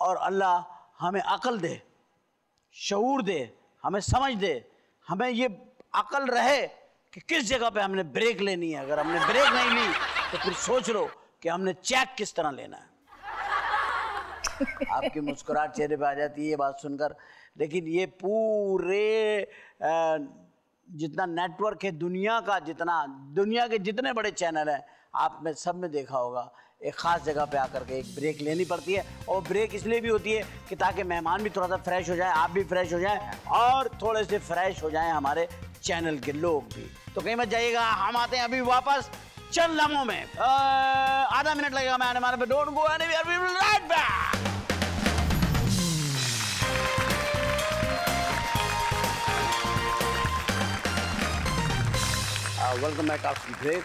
और अल्लाह हमें अकल दे, शऊर दे, हमें समझ दे, हमें ये अकल रहे कि किस जगह पे हमने ब्रेक लेनी है। अगर हमने ब्रेक नहीं ली तो फिर सोच लो कि हमने चेक किस तरह लेना है। आपकी मुस्कुराहट चेहरे पे आ जाती है ये बात सुनकर। लेकिन ये पूरे जितना नेटवर्क है दुनिया का, जितना, दुनिया के जितने बड़े चैनल हैं, आप में सब में देखा होगा, एक ख़ास जगह पे आकर के एक ब्रेक लेनी पड़ती है और ब्रेक इसलिए भी होती है कि ताकि मेहमान भी थोड़ा सा फ्रेश हो जाए, आप भी फ्रेश हो जाएँ और थोड़े से फ्रेश हो जाएँ हमारे चैनल के लोग भी। तो कहीं मत जाइएगा, हम आते हैं अभी वापस चंद लम्हों में। आधा मिनट लगेगा, मैं आने पे don't go anywhere we will right back welcome back after break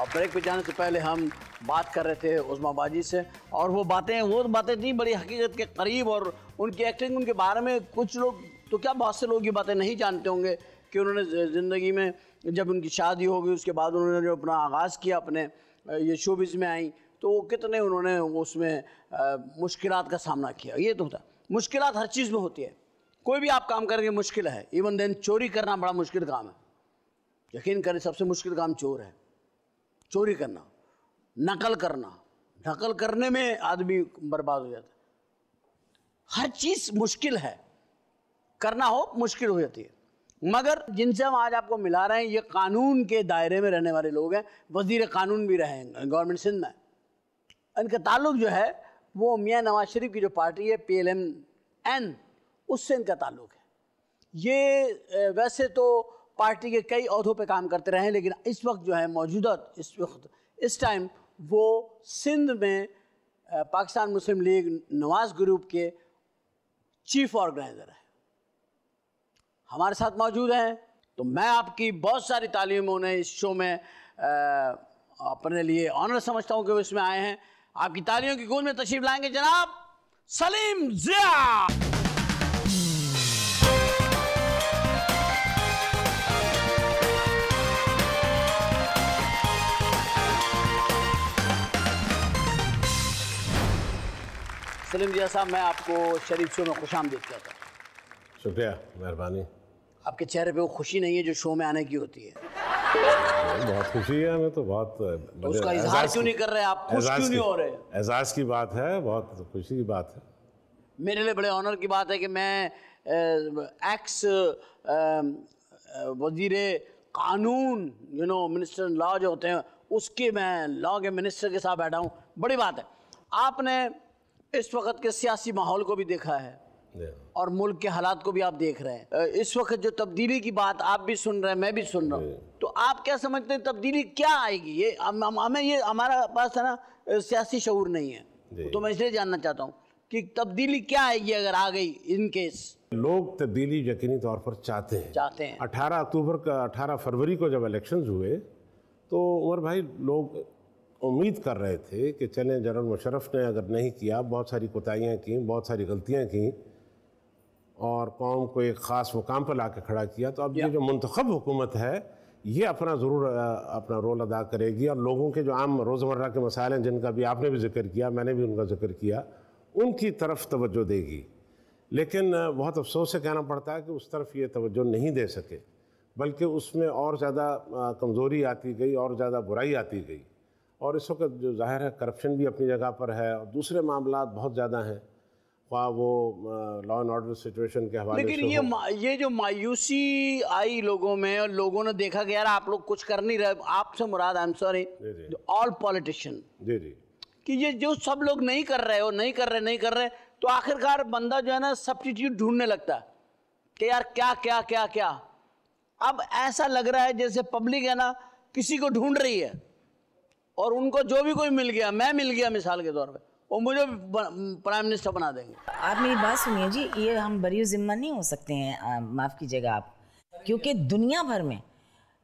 और ब्रेक पे जाने से पहले हम बात कर रहे थे उस्मा बाजी से। और वो बातें वो बातें थी बड़ी हकीकत के करीब और उनकी एक्टिंग उनके बारे में कुछ लोग तो क्या बहुत से लोग ये बातें नहीं जानते होंगे कि उन्होंने ज़िंदगी में जब उनकी शादी हो गई, उसके बाद उन्होंने जो अपना आगाज़ किया अपने ये शोबिज़ में आई तो कितने उन्होंने उसमें मुश्किल का सामना किया। ये तो होता मुश्किल हर चीज़ में होती है। कोई भी आप काम करेंगे, मुश्किल है। इवन देन चोरी करना बड़ा मुश्किल काम है। यकीन करें, सबसे मुश्किल काम चोर है। चोरी करना, नकल करना। नकल करने में आदमी बर्बाद हो जाता है। हर चीज़ मुश्किल है। करना हो, मुश्किल हो जाती है। मगर जिनसे हम आज आपको मिला रहे हैं, ये कानून के दायरे में रहने वाले लोग हैं। वज़ीर कानून भी रहे हैं, गवर्नमेंट सिंध में। इनका ताल्लुक जो है, वो मियाँ नवाज़ शरीफ की जो पार्टी है पी एल एम एन उससे इनका ताल्लुक है। ये वैसे तो पार्टी के कई अहदों पे काम करते रहे लेकिन इस वक्त जो है मौजूदा इस वक्त इस टाइम वो सिंध में पाकिस्तान मुस्लिम लीग नवाज़ ग्रुप के चीफ ऑर्गेनाइज़र है। हमारे साथ मौजूद हैं तो मैं आपकी बहुत सारी तालीम उन्हें इस शो में अ, अपने लिए ऑनर समझता हूँ कि वो इसमें आए हैं। आपकी तालियों की गूंज में तशरीफ़ लाएँगे जनाब सलीम जिया सलीम जिया साहब मैं आपको शरीफ शो में खुश आमदीद कहता हूँ। शुक्रिया मेहरबानी। आपके चेहरे पे वो खुशी नहीं है जो शो में आने की होती है। बहुत खुशी है हमें तो बहुत तो उसका इजहार क्यों नहीं कर रहे आप? खुश क्यों नहीं हो रहे एजाज की बात है बहुत खुशी की बात है। मेरे लिए बड़े ऑनर की बात है कि मैं एक्स वज़ीर कानून यू नो मिनिस्टर लॉ जो होते हैं उसके मैं लॉ के मिनिस्टर के साथ बैठा हूँ। बड़ी बात है। आपने इस वक्त के सियासी माहौल को भी देखा है। और मुल्क के हालात को भी आप देख रहे हैं। इस वक्त जो तब्दीली की बात आप भी सुन रहे हैं मैं भी सुन रहा हूँ। तो आप क्या समझते हैं तब्दीली क्या आएगी? ये हमें ये हमारा पास है ना सियासी शूर नहीं है। तो मैं इसलिए जानना चाहता हूँ कि तब्दीली क्या आएगी अगर आ गई इन केस? लोग तब्दीली यकीनी तौर पर चाहते हैं। चाहते हैं। 18 अक्टूबर का 18 फरवरी को जब इलेक्शन हुए तो उमर भाई लोग उम्मीद कर रहे थे कि चलें जनरल मुशरफ ने अगर नहीं किया बहुत सारी कोताहियाँ की बहुत सारी गलतियाँ की और कौम को एक ख़ास मुकाम पर ला खड़ा किया तो अब ये जो मंतखब हुकूमत है ये अपना ज़रूर अपना रोल अदा करेगी और लोगों के जो आम रोज़मर्रा के मसाइल हैं जिनका भी आपने भी ज़िक्र किया मैंने भी उनका ज़िक्र किया उनकी तरफ़ तवज्जो देगी। लेकिन बहुत अफसोस से कहना पड़ता है कि उस तरफ़ ये तवज्जो नहीं दे सके बल्कि उसमें और ज़्यादा कमज़ोरी आती गई और ज़्यादा बुराई आती गई। और इस वक्त जो ज़ाहिर है करप्शन भी अपनी जगह पर है और दूसरे मामला बहुत ज़्यादा हैं। ख्वा वो लॉ एंड ऑर्डर सिचुएशन के हवाले लेकिन ये ये जो मायूसी आई लोगों में और लोगों ने देखा कि यार आप लोग कुछ कर नहीं रहे आपसे Murad I am sorry all politician जी जी। कि ये जो सब लोग नहीं कर रहे हो नहीं कर रहे नहीं कर रहे तो आखिरकार बंदा जो है ना सब्सिट्यूट ढूँढने लगता है कि यार क्या क्या क्या क्या। अब ऐसा लग रहा है जैसे पब्लिक है ना किसी को ढूंढ रही है। और उनको जो भी कोई मिल गया मैं मिल गया मिसाल के तौर पर वो मुझे प्राइम मिनिस्टर बना देंगे। आप मेरी बात सुनिए जी ये हम बरी ज़िम्मा नहीं हो सकते हैं माफ़ कीजिएगा आप। क्योंकि दुनिया भर में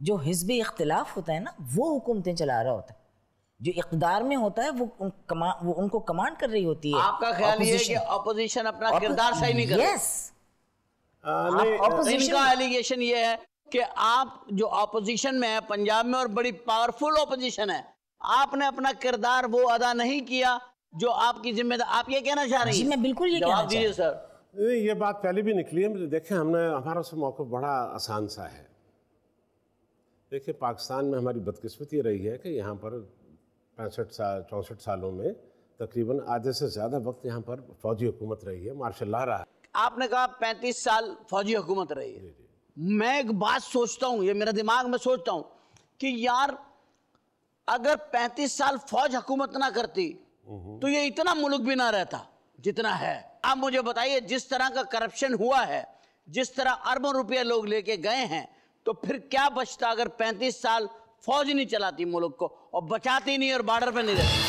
जो हिजब इख्तलाफ होता है ना वो हुकूमतें चला रहा होता है। जो इकदार में होता है वो उन कमा वो उनको कमांड कर रही होती है। आपका ख्याल ये है कि अपोजिशन अपना किरदार सही नहीं कर यस इनका एलिगेशन ये है कि आप जो अपोजिशन में है पंजाब में और बड़ी पावरफुल अपोजिशन है आपने अपना किरदार वो अदा नहीं किया जो आपकी जिम्मेदार आप ये कहना चाह रही हैं? मैं बिल्कुल ये जवाब दीजिए सर। ये बात पहले भी निकली है देखें हमने हमारा से मौका बड़ा आसान सा है। देखिए पाकिस्तान में हमारी बदकिस्मती रही है कि यहाँ पर पैंसठ साल चौंसठ सालों में तकरीबन आधे से ज़्यादा वक्त यहाँ पर फौजी हुकूमत रही है मार्शल ला रहा है। आपने कहा पैंतीस साल फौजी हुकूमत रही है। मैं एक बात सोचता हूँ ये मेरा दिमाग में सोचता हूँ कि यार अगर पैंतीस साल फौज हुकूमत ना करती तो ये इतना मुल्क भी ना रहता जितना है। आप मुझे बताइए जिस तरह का करप्शन हुआ है जिस तरह अरबों रुपये लोग लेके गए हैं तो फिर क्या बचता अगर 35 साल फौज नहीं चलाती मुल्क को और बचाती नहीं और बॉर्डर पे नहीं रहती?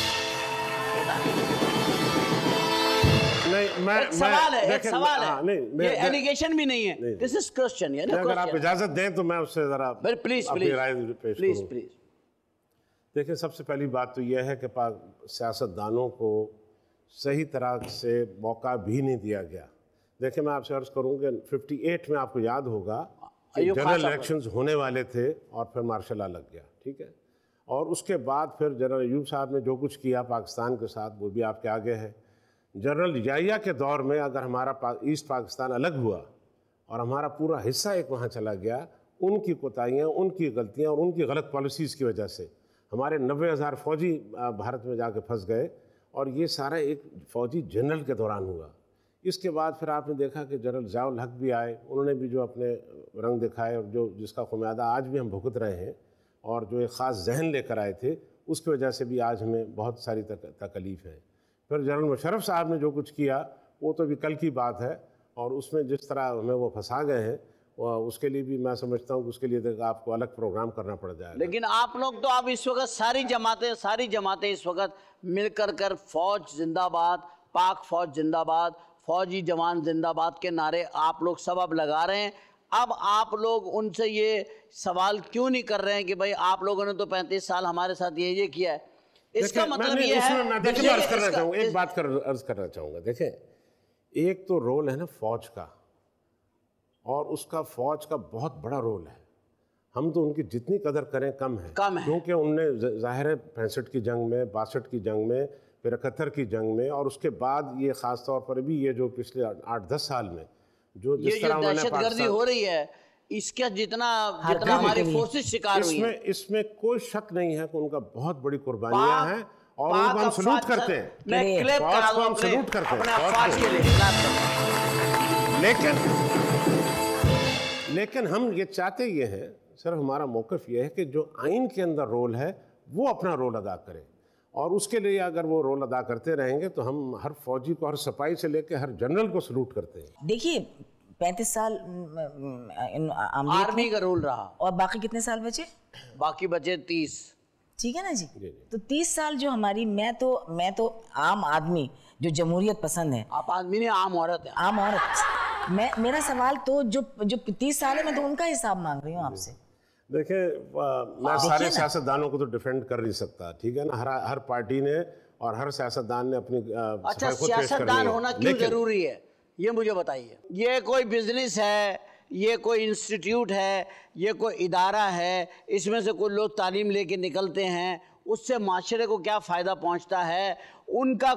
नहीं मैं सवाल है एक सवाल है हाँ, नहीं ये एलिगेशन भी नहीं है। दिस इज़ क्वेश्चन अगर आप इजाज़त दें तो मैं उससे जरा प्लीज़ प्लीज़ प्लीज़ प्लीज़ देखिए सबसे पहली बात तो यह है कि सियासतदानों को सही तरह से मौका भी नहीं दिया गया। देखिए मैं आपसे अर्ज़ करूँ कि 58 में आपको याद होगा जनरल इलेक्शंस होने वाले थे और फिर मार्शल लॉ लग गया ठीक है? और उसके बाद फिर जनरल अयूब साहब ने जो कुछ किया पाकिस्तान के साथ वो भी आपके आगे है। जनरल याया के दौर में अगर हमारा पा, ईस्ट पाकिस्तान अलग हुआ और हमारा पूरा हिस्सा एक वहाँ चला गया उनकी कोताहियाँ उनकी गलतियाँ और उनकी गलत पॉलिसीज़ की वजह से हमारे नब्बे हज़ार फौजी भारत में जाके फंस गए और ये सारा एक फ़ौजी जनरल के दौरान हुआ। इसके बाद फिर आपने देखा कि जनरल जयाउल हक भी आए उन्होंने भी जो अपने रंग दिखाए और जो जिसका खुमियादा आज भी हम भुगत रहे हैं और जो एक ख़ास जहन लेकर आए थे उसकी वजह से भी आज हमें बहुत सारी तक, तकलीफ़ है। फिर जनरल मुशरफ साहब ने जो कुछ किया वो तो भी कल की बात है और उसमें जिस तरह हमें वो फंसा गए हैं उसके लिए भी मैं समझता हूँ कि उसके लिए तो आपको अलग प्रोग्राम करना पड़ जाएगा। लेकिन आप लोग तो आप इस वक्त सारी जमातें सारी जमातें इस वक्त मिलकर कर फौज जिंदाबाद पाक फौज जिंदाबाद फौजी जवान जिंदाबाद के नारे आप लोग सब अब लगा रहे हैं। अब आप लोग उनसे ये सवाल क्यों नहीं कर रहे हैं कि भाई आप लोगों ने तो पैंतीस साल हमारे साथ ये ये किया है? इसका मतलब ये है एक बात कर अर्ज़ करना चाहूँगा। देखें एक तो रोल है ना फौज का। और उसका फौज का बहुत बड़ा रोल है। हम तो उनकी जितनी कदर करें कम है। कम है। क्योंकि उनने ज़ाहिर है पैंसठ की जंग में बासठ की जंग में फिर इकहत्तर की जंग में और उसके बाद ये ख़ास तौर पर भी ये जो पिछले आठ दस साल में जो जिस तरह दहशत गर्दी हो रही है इसका जितना जितना हमारी फोर्सेस शिकार हुई इसमें इसमें कोई शक नहीं है कि उनका बहुत बड़ी कुर्बानियाँ हैं और उनको हम सलूट करते हैं। मैं क्लिप करा दूँ हम अपने सलूट करते हैं, अपने फौज अफवाज के लिए लेकिन लेकिन हम ये चाहते ये हैं सर हमारा मौकफ ये है कि जो आइन के अंदर रोल है वो अपना रोल अदा करें। और उसके लिए अगर वो रोल अदा करते रहेंगे तो हम हर फौजी को हर सफ़ाई से लेकर हर जनरल को सलूट करते हैं। देखिए पैंतीस साल आर्मी का रोल रहा। और बाकी कितने साल बचे? बाकी बचे तीस। ठीक है ना जी? जी, जी। तो तीस साल जो हमारी मैं तो मैं तो आम आदमी जो जमहूरियत पसंद है। आप आदमी ने आम औरत है। आम औरत। मैं मेरा सवाल तो जो जो तीस साल है मैं तो उनका हिसाब मांग रही हूँ आपसे। देखिए आ, मैं सारे सियासतदानों को तो डिफेंड कर नहीं सकता ठीक है ना? हर हर पार्टी ने और हर सियासतदान ने अपनी अच्छा सफ़ाई खुद पेश करनी सियासतदान होना क्यों ज़रूरी है? ये मुझे बताइए। ये कोई बिज़नेस है ये कोई इंस्टीट्यूट है ये कोई इदारा है इसमें से कोई लोग तालीम लेके निकलते हैं उससे माशरे को क्या फ़ायदा पहुँचता है? उनका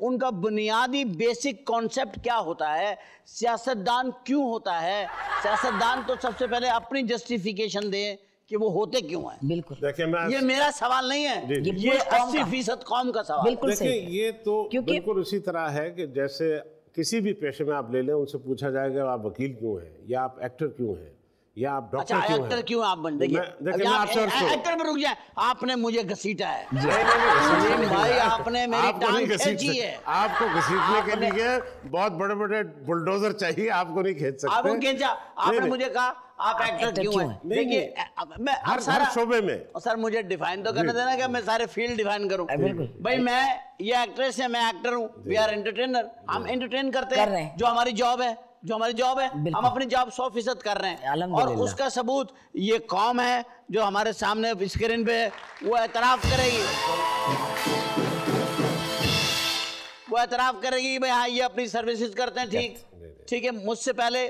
उनका बुनियादी बेसिक कॉन्सेप्ट क्या होता है? सियासतदान क्यों होता है? सियासतदान तो सबसे पहले अपनी जस्टिफिकेशन दें कि वो होते क्यों हैं। बिल्कुल। देखिए मैं ये मेरा सवाल नहीं है। ये ये अस्सी फ़ीसद कौम का सवाल। बिल्कुल देखिए सही ये तो क्योंकि- बिल्कुल उसी तरह है कि जैसे किसी भी पेशे में आप ले लें उनसे पूछा जाएगा आप वकील क्यों हैं? या आप एक्टर क्यों हैं? या आप डॉक्टर अच्छा क्यों एक्टर क्यों आप बन देखिए। एक्टर में रुक जाए आपने मुझे घसीटा है। नहीं, नहीं, नहीं, सलीम भाई आपने मेरी आपको टांग खींची है। आपको घसीटने के लिए बहुत बड़े बड़े बुलडोजर चाहिए आपको नहीं खींच सकते। आपको खींचा। आपने मुझे कहा आप एक्टर क्यों हैं? हैं? देखिए मैं हर सारा शोबे में। सर मुझे डिफाइन तो करने देना कि मैं सारे फ़ील्ड डिफाइन करूँ। भाई मैं ये एक्ट्रेस है मैं एक्टर हूँ? वी आर एंटरटेनर हम एंटरटेन करते हैं हैं। जो हमारी जॉब है। जो हमारी जॉब है हम अपनी जॉब सौ फ़ीसद कर रहे हैं। और उसका सबूत ये कौम है जो हमारे सामने स्क्रीन पे है वो एतराफ करेगी। वो एतराफ करेगी भाई हाँ ये अपनी सर्विसेज़ करते हैं ठीक? ठीक है मुझसे पहले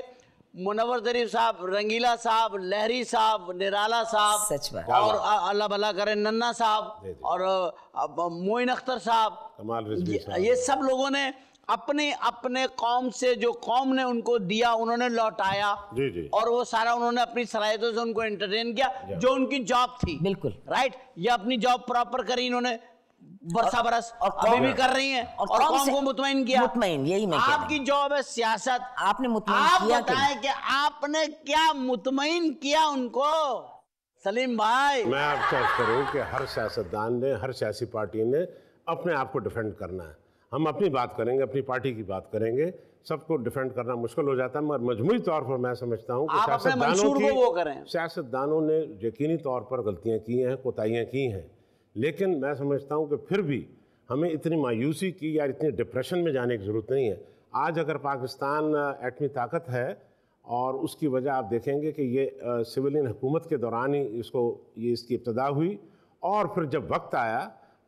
मुनवर जरीफ साहब रंगीला साहब लहरी साहब निराला साहब। और अल्लाह भला करे नन्ना साहब और मोइन अख्तर साहब। ये सब लोगों ने अपने अपने कौम से जो कौम ने उनको दिया उन्होंने लौटाया। जी, जी। और वो सारा उन्होंने अपनी सलाहियतों से उनको एंटरटेन किया जो उनकी जॉब थी। बिल्कुल। राइट ये अपनी जॉब प्रॉपर करी इन्होंने बरसा बरस। और अभी कौम- भी कर रही हैं। और और कौम कौम को मुतमईन किया। मुतमईन, यही मैं। आपकी जॉब है सियासत। आपने मुतमईन आप किया कि बताएँ कि आपने क्या मुतमिन किया उनको? सलीम भाई। मैं आपसे करूँ कि हर सियासतदान ने हर सियासी पार्टी ने अपने आप को डिफेंड करना है। हम अपनी बात करेंगे अपनी पार्टी की बात करेंगे। सबको डिफेंड करना मुश्किल हो जाता है मगर मजमूई तौर पर मैं समझता हूँ कि सियासतदानों मंशूर को वो करें। सियासतदानों ने यकीनी तौर पर गलतियाँ की हैं कोताहियाँ की हैं। लेकिन मैं समझता हूँ कि फिर भी हमें इतनी मायूसी की या इतनी डिप्रेशन में जाने की ज़रूरत नहीं है। आज अगर पाकिस्तान एटमी ताकत है और उसकी वजह आप देखेंगे कि ये सिविलियन हुकूमत के दौरान ही इसको ये इसकी इब्तदा हुई और फिर जब वक्त आया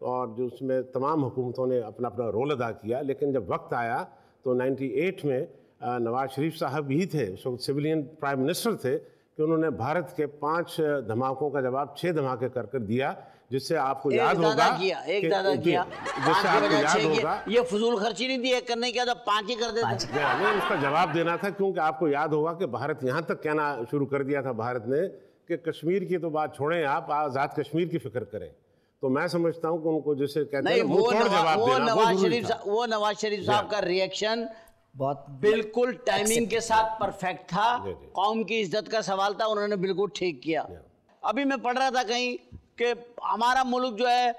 और जो उसमें तमाम हुकूमतों ने अपना अपना रोल अदा किया लेकिन जब वक्त आया तो 98 में नवाज़ शरीफ साहब ही थे उस वक्त सिविलियन प्राइम मिनिस्टर थे कि उन्होंने भारत के पाँच धमाकों का जवाब छः धमाके कर कर दिया जिससे आपको एक याद होगा किया एक दादा किया जिससे आपको याद होगा ये फजूल खर्ची नहीं दी एक करने की तो पाँच ही कर देते। नहीं, उसका जवाब देना था क्योंकि आपको याद होगा कि भारत यहाँ तक कहना शुरू कर दिया था भारत ने कि कश्मीर की तो बात छोड़ें आप आज़ाद कश्मीर की फ़िक्र करें। तो मैं समझता हूँ कि उनको जैसे कहते हैं वो नवा, वो नवाज़ शरीफ वो नवाज़ शरीफ साहब का रिएक्शन बहुत बिल्कुल टाइमिंग के साथ परफेक्ट था। कौम की इज़्ज़त का सवाल था उन्होंने बिल्कुल ठीक किया। अभी मैं पढ़ रहा था कहीं कि हमारा मुल्क जो है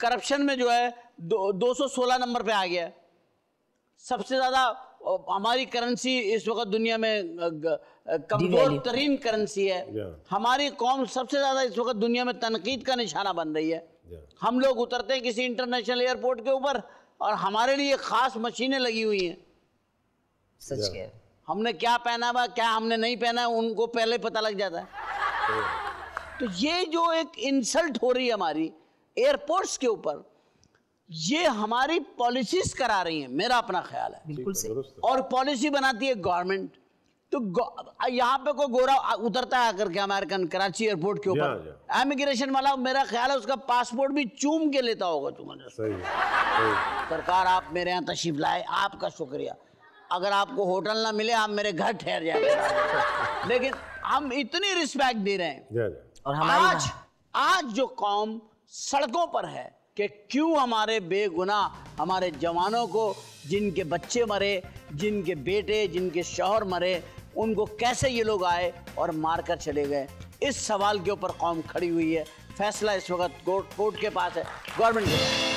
करप्शन में जो है दो, 216 नंबर पे आ गया। सबसे ज़्यादा हमारी करेंसी इस वक्त दुनिया में कमज़ोर तरीन करेंसी है। हमारी कौम सबसे ज़्यादा इस वक्त दुनिया में तनकीद का निशाना बन रही है. हम लोग उतरते हैं किसी इंटरनेशनल एयरपोर्ट के ऊपर और हमारे लिए खास मशीनें लगी हुई हैं। सच कह। हमने क्या पहना हुआ क्या हमने नहीं पहना है, उनको पहले पता लग जाता है। तो ये जो एक इंसल्ट हो रही है हमारी एयरपोर्ट्स के ऊपर ये हमारी पॉलिसीज़ करा रही हैं मेरा अपना ख्याल है। बिल्कुल सही। और पॉलिसी बनाती है गवर्नमेंट तो यहाँ पे कोई गोरा उतरता है आकर के अमेरिकन कराची एयरपोर्ट के ऊपर? इमिग्रेशन वाला मेरा ख्याल है उसका पासपोर्ट भी चूम के लेता होगा तुम्हारे सही है, सही सरकार आप मेरे यहाँ तशीफ लाए आपका शुक्रिया। अगर आपको होटल ना मिले आप मेरे घर ठहर जाए लेकिन हम इतनी रिस्पेक्ट दे रहे हैं। जी और आज आज जो कौम सड़कों पर है कि क्यों हमारे बेगुनाह हमारे जवानों को जिनके बच्चे मरे जिनके बेटे जिनके शौहर मरे उनको कैसे ये लोग आए और मारकर चले गए? इस सवाल के ऊपर कौम खड़ी हुई है। फैसला इस वक्त कोर्ट के पास है। गवर्नमेंट के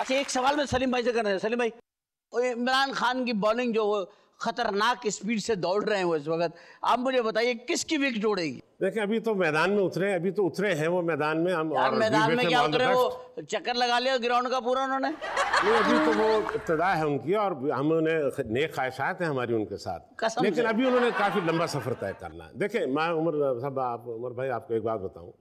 अच्छा एक सवाल मैं सलीम भाई से करना है। सलीम भाई इमरान खान की बॉलिंग जो खतरनाक स्पीड से दौड़ रहे हैं वो इस वक्त, आप मुझे बताइए, किसकी विकेट उड़ेगी देखिए अभी तो मैदान में उतरे अभी तो उतरे हैं वो मैदान में हम और मैदान में क्या उतरे वो चक्कर लगा लिया ग्राउंड का पूरा उन्होंने। नहीं अभी तो वो इब्तदा है उनकी और हम उन्हें नेक ख्वाहिशात हैं हमारी उनके साथ। लेकिन अभी उन्होंने काफ़ी लंबा सफ़र तय करना है। देखिए मैं उमर साहब आप उमर भाई आपको एक बात बताऊँ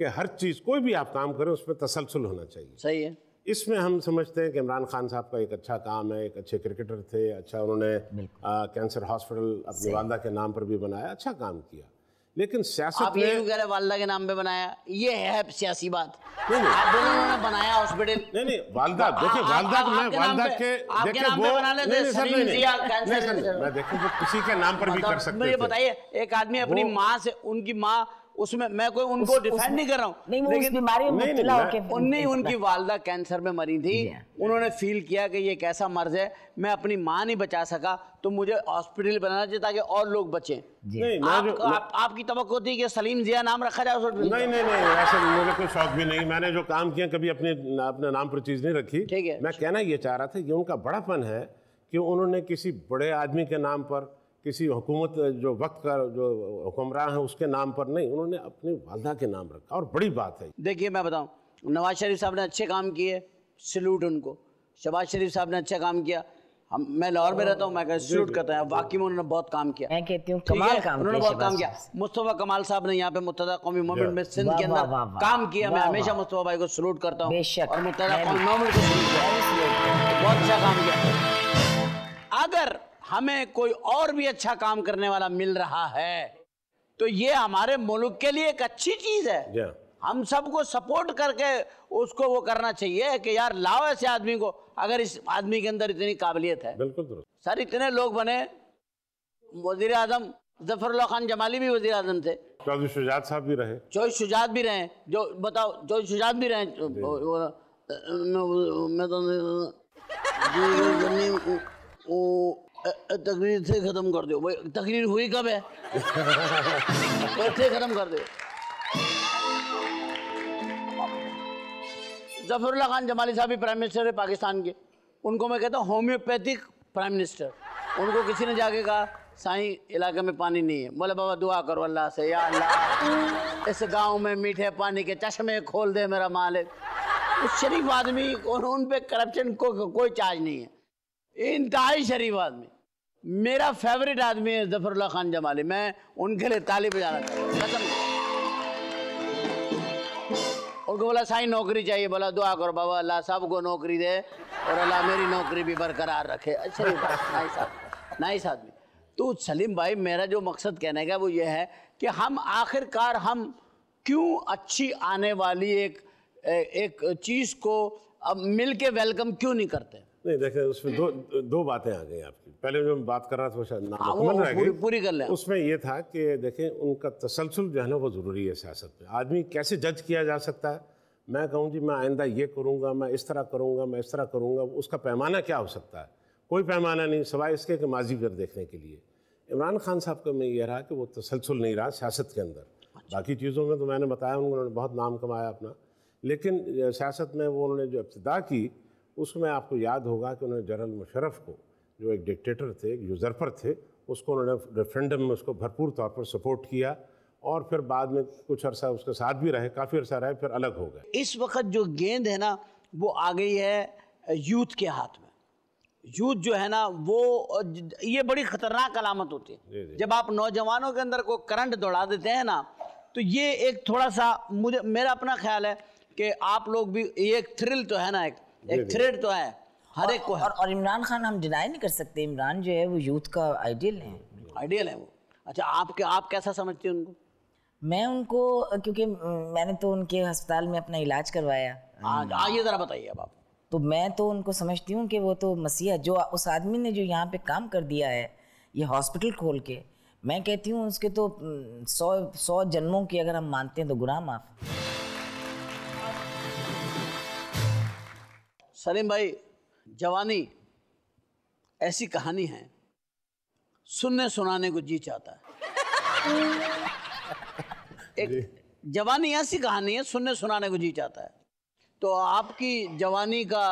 कि हर चीज़ कोई भी आप काम करें उसमें तसलसल होना चाहिए। सही है। इसमें हम समझते हैं कि इमरान खान साहब का एक अच्छा काम है एक अच्छे क्रिकेटर थे अच्छा उन्होंने कैंसर हॉस्पिटल अपनी वालदा के नाम पर भी बनाया अच्छा काम किया। लेकिन सियासत आप ये कह रहे वालदा के नाम पे बनाया। ये है सियासी बात। आप बोले उन्होंने बनाया हॉस्पिटल नहीं नहीं वालदा देखिए वालदा को मैं वालदा के देखिए वो नहीं नहीं सर नहीं नहीं। नहीं। मैं देखिए वो किसी के नाम पर भी कर सकते मुझे थे। बताइए एक आदमी अपनी माँ से उनकी माँ उसमें मैं कोई उनको डिफेंड नहीं कर रहा हूँ। नहीं वो बीमारी उनने उनकी वालदा कैंसर में मरी थी। हाँ। उन्होंने फील किया कि ये कैसा मर्ज है मैं अपनी माँ नहीं बचा सका तो मुझे हॉस्पिटल बनाना चाहिए ताकि और लोग बचें। आप, आप, आपकी तवक्को थी कि सलीम जिया नाम रखा जाए नहीं नहीं नहीं ऐसे मुझे कोई शौक भी नहीं। मैंने जो काम किया कभी अपने अपने नाम पर चीज़ नहीं रखी। ठीक है। मैं कहना ये चाह रहा था कि उनका बड़ापन है कि उन्होंने किसी बड़े आदमी के नाम पर किसी हुकूमत जो वक्त का जो हुक्मरान है उसके नाम पर नहीं उन्होंने अपनी वालदा के नाम रखा। और बड़ी बात है। देखिए मैं बताऊँ नवाज़ शरीफ साहब ने अच्छे काम किए सल्यूट उनको। शबाज शरीफ साहब ने अच्छा काम किया। हम मैं लाहौर में रहता हूँ मैं सल्यूट करता हूँ वाकई में उन्होंने बहुत काम किया। मैं कहती हूँ कमाल काम उन्होंने बहुत काम किया। मुस्तफ़ा कमाल साहब ने यहाँ पे मुतदा कौमी मूवमेंट में सिंध के अंदर। काम किया। मैं हमेशा मुस्तफ़ा भाई को सल्यूट करता हूँ और मुतदा कौमी मूवमेंट को बहुत अच्छा काम किया। अगर हमें कोई और भी अच्छा काम करने वाला मिल रहा है तो ये हमारे मुल्क के लिए एक अच्छी चीज़ है हाँ। हम सबको सपोर्ट करके उसको वो करना चाहिए कि यार लाओ ऐसे आदमी को अगर इस आदमी के अंदर इतनी काबिलियत है बिल्कुल सर इतने लोग बने वज़ीर आज़म जफरुल्ला खान जमाली भी वज़ीर आज़म थे चौधरी शुजात साहब भी रहे चौधरी शुजात भी रहे जो बताओ चौधरी शुजात भी रहे मैं तो अ- अ- तकरीर से खत्म कर दो। भाई तकरीर हुई कब है? खत्म कर दो। जफरुल्ला खान जमाली साहब भी प्राइम मिनिस्टर है पाकिस्तान के। उनको मैं कहता हूँ होम्योपैथिक प्राइम मिनिस्टर उनको किसी ने जाके कहा साईं इलाके में पानी नहीं है। बोले बाबा दुआ करो अल्लाह से या अल्लाह इस गाँव में मीठे पानी के चश्मे खोल दे मेरा मालिक। उस शरीफ आदमी और उन पे करप्शन को कोई चार्ज नहीं है। इंतहाई शरीफ आदमी। मेरा फेवरेट आदमी है जफरुल्ला खान जमाली। मैं उनके लिए ताली बजाना कसम उनको बोला, साईं, नौकरी चाहिए। बोला, दुआ करो बाबा, अल्लाह सबको नौकरी दे और अल्लाह मेरी नौकरी भी बरकरार रखे। अच्छा नाइस आदमी नाइस आदमी। तो सलीम भाई, मेरा जो मकसद कहने का वो ये है कि हम आखिरकार, हम क्यों अच्छी आने वाली एक एक चीज़ को अब मिल के वेलकम क्यों नहीं करते? नहीं देखिए उसमें दो दो बातें आ गई आपकी। पहले जो मैं बात कर रहा था वो शायद हाँ, नामुकम्मल रह पूरी गई। पूरी कर लें। उसमें ये था कि देखें उनका तसलसल जो है ना वो ज़रूरी है सियासत में आदमी कैसे जज किया जा सकता है? मैं कहूँ जी मैं आइंदा ये करूँगा मैं इस तरह करूँगा मैं इस तरह करूँगा उसका पैमाना क्या हो सकता है? कोई पैमाना नहीं सिवाय इसके कि माजी पर देखने के लिए। इमरान खान साहब का मैं ये रहा कि वो तसलसल नहीं रहा सियासत के अंदर। बाकी चीज़ों में तो मैंने बताया उन्होंने बहुत नाम कमाया अपना। लेकिन सियासत में वो उन्होंने जो इब्तदा की उसमें आपको याद होगा कि उन्होंने जनरल मुशरफ को जो एक डिक्टेटर थे एक यूजरपर थे उसको उन्होंने रेफरेंडम में उसको भरपूर तौर पर सपोर्ट किया और फिर बाद में कुछ अरसा उसके साथ भी रहे काफ़ी अरसा रहे फिर अलग हो गए। इस वक्त जो गेंद है ना वो आ गई है यूथ के हाथ में। यूथ जो है ना वो ये बड़ी खतरनाक अलामत होती है। जब आप नौजवानों के अंदर को करंट दौड़ा देते हैं ना तो ये एक थोड़ा सा मुझे मेरा अपना ख्याल है कि आप लोग भी ये एक थ्रिल तो है ना एक। एक थ्रेड तो है। हर एक को और, और इमरान खान हम डिनाई नहीं कर सकते। इमरान जो है वो यूथ का आइडियल है। आइडियल है वो। अच्छा आपके आप कैसा समझते हैं उनको? मैं उनको क्योंकि मैंने तो उनके अस्पताल में अपना इलाज करवाया। आज आइए ज़रा बताइए अब आप। तो मैं तो उनको समझती हूँ कि वो तो मसीहा जो उस आदमी ने जो यहाँ पे काम कर दिया है ये हॉस्पिटल खोल के मैं कहती हूँ उसके तो हम्म, सौ सौ जन्मों की अगर हम मानते हैं तो गुनाह माफ़। सलीम भाई जवानी ऐसी कहानी है सुनने सुनाने को जी चाहता है। एक जवानी ऐसी कहानी है सुनने सुनाने को जी चाहता है। तो आपकी जवानी का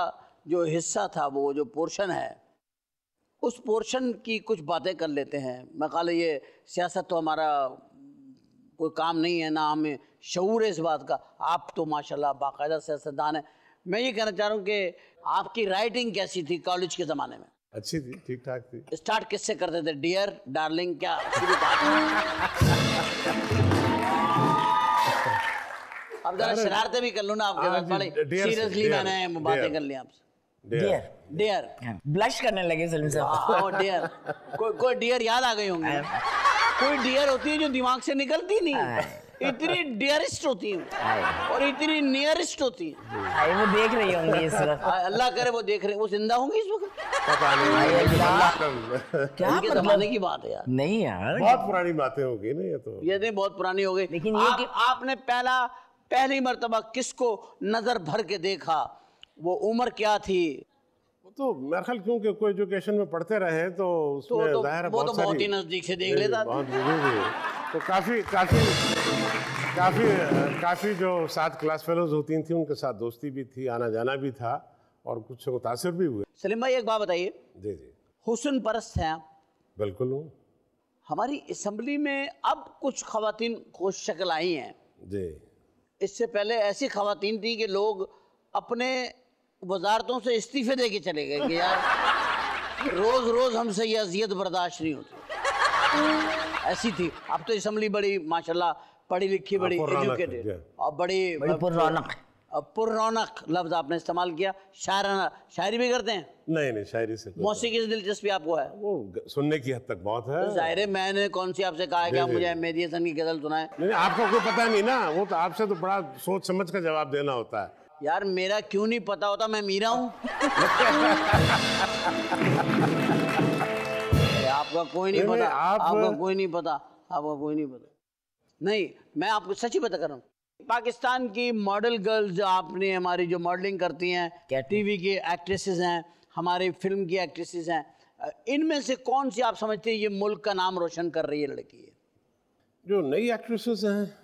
जो हिस्सा था वो जो पोर्शन है उस पोर्शन की कुछ बातें कर लेते हैं। मैं कहा ये सियासत तो हमारा कोई काम नहीं है ना हमें शूर है इस बात का। आप तो माशाल्लाह बाकायदा सियासतदान है। मैं ये कहना चाह रहा हूँ कि आपकी राइटिंग कैसी थी कॉलेज के ज़माने में? अच्छी थी ठीक ठाक थी। स्टार्ट किससे करते थे? डियर डार्लिंग क्या अब जरा शरारतें भी कर लो ना आपके हाँ सीरियसली मैंने बातें कर ली आपसे। डियर डियर ब्लश करने लगे सलीम साहब डियर कोई कोई डियर याद आ गई होंगी। कोई डियर होती है जो दिमाग से निकलती नहीं। इतनी डियरेस्ट होती है। और इतनी नियरेस्ट होती है। आई वो देख रही होंगी इस वक्त। अल्लाह करे वो देख रहे वो ज़िंदा होंगी इस वक्त? पता नहीं क्या मतलब? जमाने की बात है यार। नहीं यार। बहुत पुरानी बातें होगी ना ये तो। ये नहीं बहुत पुरानी हो गई लेकिन ये आप, कि- आपने पहला पहली मर्तबा किसको नज़र भर के देखा? वो उम्र क्या थी? तो मेरे ख्याल क्योंकि कोई एजुकेशन में पढ़ते रहे तो तो, उसमें तो है वो तो बहुत ही नज़दीक से देख लेता बहुत। तो काफ़ी काफ़ी काफ़ी काफ़ी जो साथ क्लास फेलोज होती थी उनके साथ दोस्ती भी थी आना जाना भी था और कुछ मुतासर भी हुए। सलीम भाई एक बात बताइए। जी जी। हुसन परस्त हैं आप? बिल्कुल हूँ। हमारी असम्बली में अब कुछ खातन खुश शक्ल आई हैं। जी। इससे पहले ऐसी खातन थी कि लोग अपने वजारतों से इस्तीफे दे के चले गए कि यार रोज रोज हमसे ये अजियत बर्दाश्त नहीं होती। ऐसी थी। अब तो असम्बली बड़ी माशाल्लाह पढ़ी लिखी बड़ी एजुकेटेड और बड़ी पुररौनक। अब पुररौनक लफ्ज आपने इस्तेमाल किया। शायराना शायरी भी करते हैं? नहीं नहीं शायरी से कोई मौसीकी से दिलचस्पी आपको है? वो सुनने की हद तक बहुत है। ज़ाहिर है मैंने कौन सी आपसे कहा है कि आप मुझे। हसन की गज़ल सुनाए? नहीं नहीं, आपको कोई पता नहीं ना वो तो आपसे तो बड़ा सोच समझ कर जवाब देना होता है। यार मेरा क्यों नहीं पता होता? मैं मीरा हूँ। आपका कोई नहीं पता आप- आपका कोई नहीं पता आपका कोई नहीं पता। नहीं मैं आपको सच ही बता कर रहा हूँ। पाकिस्तान की मॉडल गर्ल्स जो आपने हमारी जो मॉडलिंग करती हैं। टीवी की एक्ट्रेसेस हैं हमारी फ़िल्म की एक्ट्रेसेस हैं इनमें से कौन सी आप समझते हैं ये मुल्क का नाम रोशन कर रही है लड़की है? जो नई एक्ट्रेसेस हैं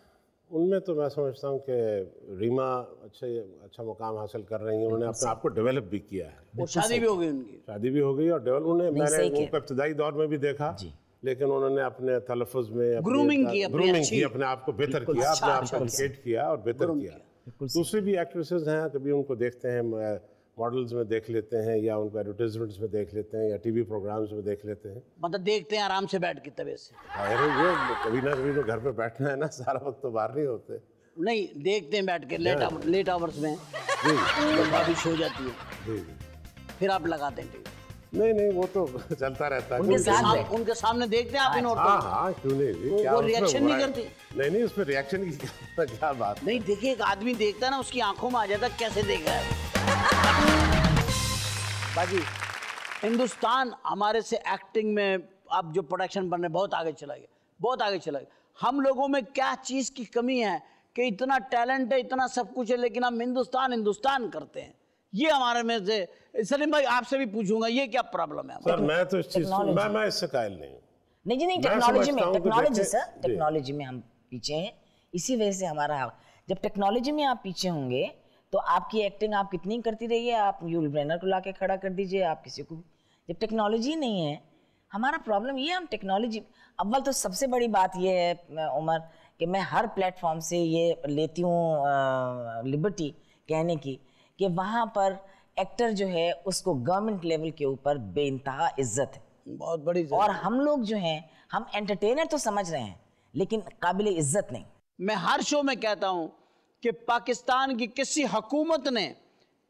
उनमें तो मैं समझता हूँ कि रीमा अच्छे अच्छा मुकाम हासिल कर रही हैं। उन्होंने अपने आप को डेवलप भी किया है। और शादी भी हो गई उनकी। शादी भी हो गई और डेवलप उन्हें मैंने उनको इब्तदाई दौर में भी देखा। लेकिन उन्होंने अपने तलफ़ुज़ में ग्रूमिंग की अपनी grooming की अपने आप को बेहतर किया अच्छा, अपने आप अच्छा, को अच्छा। किया और बेहतर किया। दूसरी भी एक्ट्रेसेस हैं कभी उनको देखते हैं मॉडल्स में देख लेते हैं या उनको एडवर्टीजमेंट्स में देख लेते हैं या टीवी प्रोग्राम्स में देख लेते हैं। मतलब देखते हैं आराम से बैठ के तबीयत से। है ये कभी ना कभी तो घर पे बैठना है ना सारा वक्त तो बाहर नहीं होते। नहीं देखते हैं बैठ के लेट आवर, लेट आवर्स में। बारिश हो जाती है फिर आप लगाते हैं नहीं नहीं वो तो चलता रहता है। उनके साथ उनके सामने देखते हैं आप इन हाँ औरतों हाँ क्यों नहीं? वो- क्या reaction नहीं करती? नहीं नहीं उसमें रिएक्शन की क्या क्या बात नहीं देखिए एक आदमी देखता है ना उसकी आँखों में आ जाता है, कैसे देख रहा है बाजी हिंदुस्तान हमारे से एक्टिंग में अब जो प्रोडक्शन बन रहे बहुत आगे चला गया बहुत आगे चला गया। हम लोगों में क्या चीज़ की कमी है कि इतना टैलेंट है इतना सब कुछ है लेकिन हम हिंदुस्तान हिंदुस्तान करते हैं। ये हमारे में से सलीम भाई आपसे भी पूछूँगा ये क्या प्रॉब्लम है? सर मैं तो इस चीज़ मैं मैं इससे कायल नहीं हूँ। नहीं जी नहीं टेक्नोलॉजी में टेक्नोलॉजी सर टेक्नोलॉजी में हम पीछे हैं। इसी वजह से हमारा जब टेक्नोलॉजी में आप पीछे होंगे तो आपकी एक्टिंग आप कितनी करती रहिए? आप यूल ब्रेनर को लाके खड़ा कर दीजिए आप किसी को जब टेक्नोलॉजी नहीं है हमारा प्रॉब्लम ये है, हम टेक्नोलॉजी अव्वल तो सबसे बड़ी बात ये है उमर कि मैं हर प्लेटफॉर्म से ये लेती हूँ लिबर्टी कहने की कि वहाँ पर एक्टर जो है उसको गवर्नमेंट लेवल के ऊपर बेइंतहा इज़्ज़त है। बहुत बड़ी और हम लोग जो हैं हम एंटरटेनर तो समझ रहे हैं लेकिन काबिल इज़्ज़त नहीं। मैं हर शो में कहता हूँ कि पाकिस्तान की किसी हुकूमत ने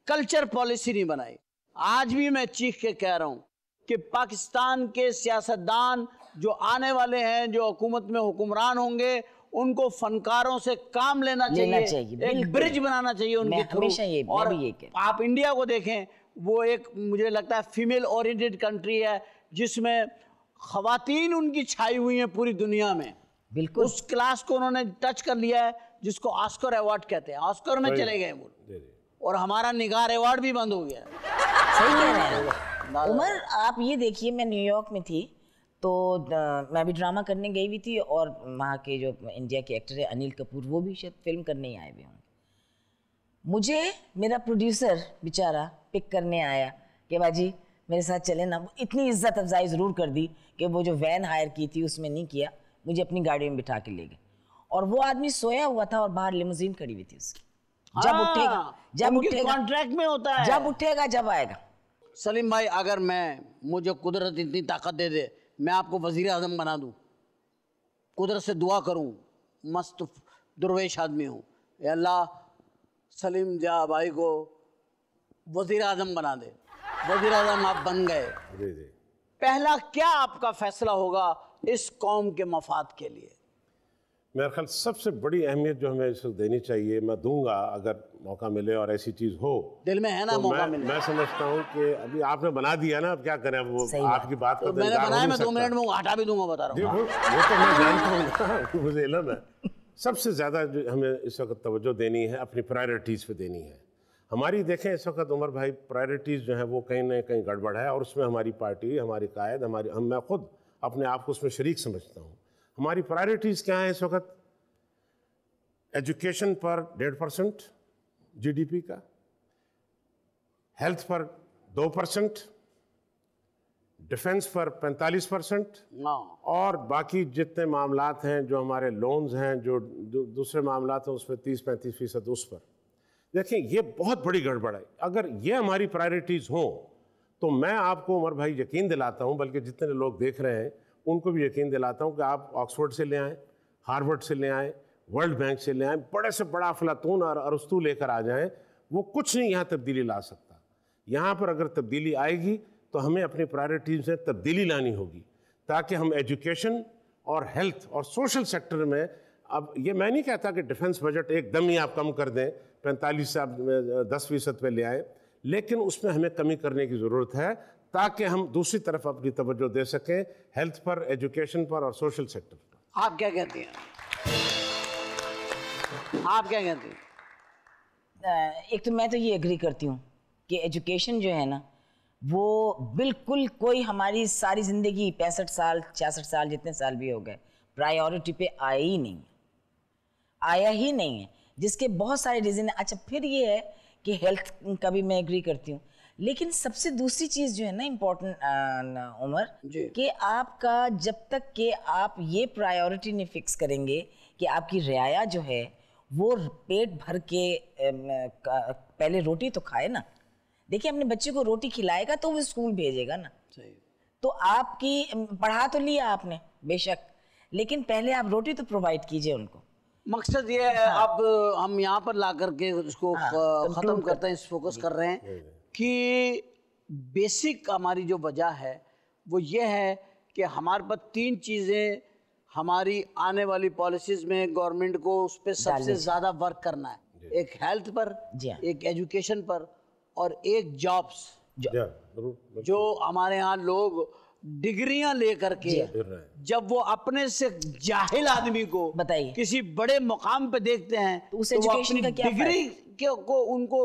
कल्चर पॉलिसी नहीं बनाई। आज भी मैं चीख के कह रहा हूँ कि पाकिस्तान के सियासतदान जो आने वाले हैं जो हुकूमत में हुक्मरान होंगे उनको फनकारों से काम लेना लेना चाहिए, चाहिए, एक ब्रिज बनाना चाहिए उनके थ्रू। हमेशा ये- और भी ये आप इंडिया को देखें वो एक मुझे लगता है फीमेल ओरिएंटेड कंट्री है जिसमें खवातीन उनकी छाई हुई हैं पूरी दुनिया में। बिल्कुल। उस क्लास को उन्होंने टच कर लिया है जिसको ऑस्कर अवार्ड कहते हैं। ऑस्कर में चले गए वो। और हमारा निगार अवार्ड भी बंद हो गया। सही कह रहे हैं। उमर आप ये देखिए मैं न्यूयॉर्क में थी तो मैं भी ड्रामा करने गई हुई थी और वहाँ के जो इंडिया के एक्टर है अनिल कपूर वो भी शायद फ़िल्म करने ही आए हुए होंगे। मुझे मेरा प्रोड्यूसर बेचारा पिक करने आया कि बाजी मेरे साथ चले ना। वो इतनी इज़्ज़त अफजाई ज़रूर कर दी कि वो जो वैन हायर की थी उसमें नहीं किया। मुझे अपनी गाड़ी में बिठा के ले गए। और वो आदमी सोया हुआ था और बाहर लिमोजीन खड़ी हुई थी उसकी। जब हाँ, उठेगा जब उठेगा कॉन्ट्रैक्ट में होता है। जब उठेगा जब आएगा। सलीम भाई अगर मैं मुझे कुदरत इतनी ताकत दे दे मैं आपको वज़ीर आज़म बना दूँ। कुदरत से दुआ करूँ मस्त दुर्वेश आदमी हूँ। या अल्लाह सलीम जा भाई को वज़ीर आज़म बना दे। वज़ीर आज़म आप बन गए। जी जी। पहला क्या आपका फैसला होगा इस कौम के मफाद के लिए? मेरा ख्याल सबसे बड़ी अहमियत जो हमें इसको देनी चाहिए मैं दूँगा अगर मौका मिले और ऐसी चीज़ हो। दिल में है ना तो मौका मैं मिले मैं समझता हूँ कि अभी आपने बना दिया ना अब क्या करें? अब वो आपकी बात। तो तो मैंने बनाया मैं दो मिनट में हटा भी दूँगा बता रहा हूँ। वो वो तो मैं जानता हूँ मुझे इलम है। सबसे ज़्यादा जो हमें इस वक्त तवज्जो देनी है अपनी प्रायोरिटीज़ पे देनी है। हमारी देखें इस वक्त उमर भाई प्रायोरिटीज़ जो है वो कहीं ना कहीं गड़बड़ है और उसमें हमारी पार्टी हमारी कायद हमारी हम मैं खुद अपने आप को उसमें शरीक समझता हूँ। हमारी प्रायोरिटीज़ क्या है इस वक्त? एजुकेशन पर डेढ़ परसेंट जीडीपी का। हेल्थ पर दो परसेंट डिफेंस पर पैंतालीस परसेंट और बाकी जितने मामलात हैं जो हमारे लोन्स हैं जो दूसरे मामलात हैं उसमें तीस पैंतीस फ़ीसद उस पर। देखें ये बहुत बड़ी गड़बड़ है। अगर ये हमारी प्रायोरिटीज़ हों तो मैं आपको उमर भाई यकीन दिलाता हूँ बल्कि जितने लोग देख रहे हैं उनको भी यकीन दिलाता हूँ कि आप ऑक्सफोर्ड से ले आएँ, हार्वर्ड से ले आएँ, वर्ल्ड बैंक से ले आएँ, बड़े से बड़ा अफलातून और अरस्तू लेकर आ जाएँ, वो कुछ नहीं यहाँ तब्दीली ला सकता। यहाँ पर अगर तब्दीली आएगी तो हमें अपनी प्रायोरिटीज़ में तब्दीली लानी होगी, ताकि हम एजुकेशन और हेल्थ और सोशल सेक्टर में, अब ये मैं नहीं कहता कि डिफेंस बजट एकदम ही आप कम कर दें, पैंतालीस से आप दस फ़ीसद पर ले आएँ, लेकिन उसमें हमें कमी करने की ज़रूरत है ताकि हम दूसरी तरफ़ अपनी तवज्जो दे सकें हेल्थ पर एजुकेशन पर और सोशल सेक्टर पर। आप क्या कहती हैं? आप क्या कहती हैं? एक तो मैं तो ये एग्री करती हूँ कि एजुकेशन जो है ना वो बिल्कुल कोई हमारी सारी ज़िंदगी पैंसठ साल छियासठ साल जितने साल भी हो गए प्रायोरिटी पे आया ही नहीं आया ही नहीं है। जिसके बहुत सारे रीज़न है। अच्छा फिर ये है कि हेल्थ का भी मैं एग्री करती हूँ। लेकिन सबसे दूसरी चीज़ जो है ना इम्पोर्टेंट उमर जी। कि आपका जब तक कि आप ये प्रायोरिटी नहीं फिक्स करेंगे कि आपकी रियाया जो है वो पेट भर के पहले रोटी तो खाए ना। देखिए अपने बच्चे को रोटी खिलाएगा तो वो स्कूल भेजेगा ना। तो आपकी पढ़ा तो लिया आपने बेशक लेकिन पहले आप रोटी तो प्रोवाइड कीजिए उनको। मकसद ये है हाँ। अब हम यहाँ पर ला करके उसको हाँ, खत्म करते हैं इस फोकस कर रहे हैं। कि बेसिक हमारी जो वजह है वो ये है कि हमारे पास तीन चीज़ें हमारी आने वाली पॉलिसीज़ में गवर्नमेंट को उस पर सबसे ज़्यादा वर्क करना है। एक हेल्थ पर हाँ। एक एजुकेशन पर और एक जॉब्स जो हमारे यहाँ लोग डिग्रियाँ लेकर के हैं। जब वो अपने से जाहिल आदमी को बताइए। किसी बड़े मुकाम पे देखते हैं तो उस वो education अपनी का क्या डिग्री के को उनको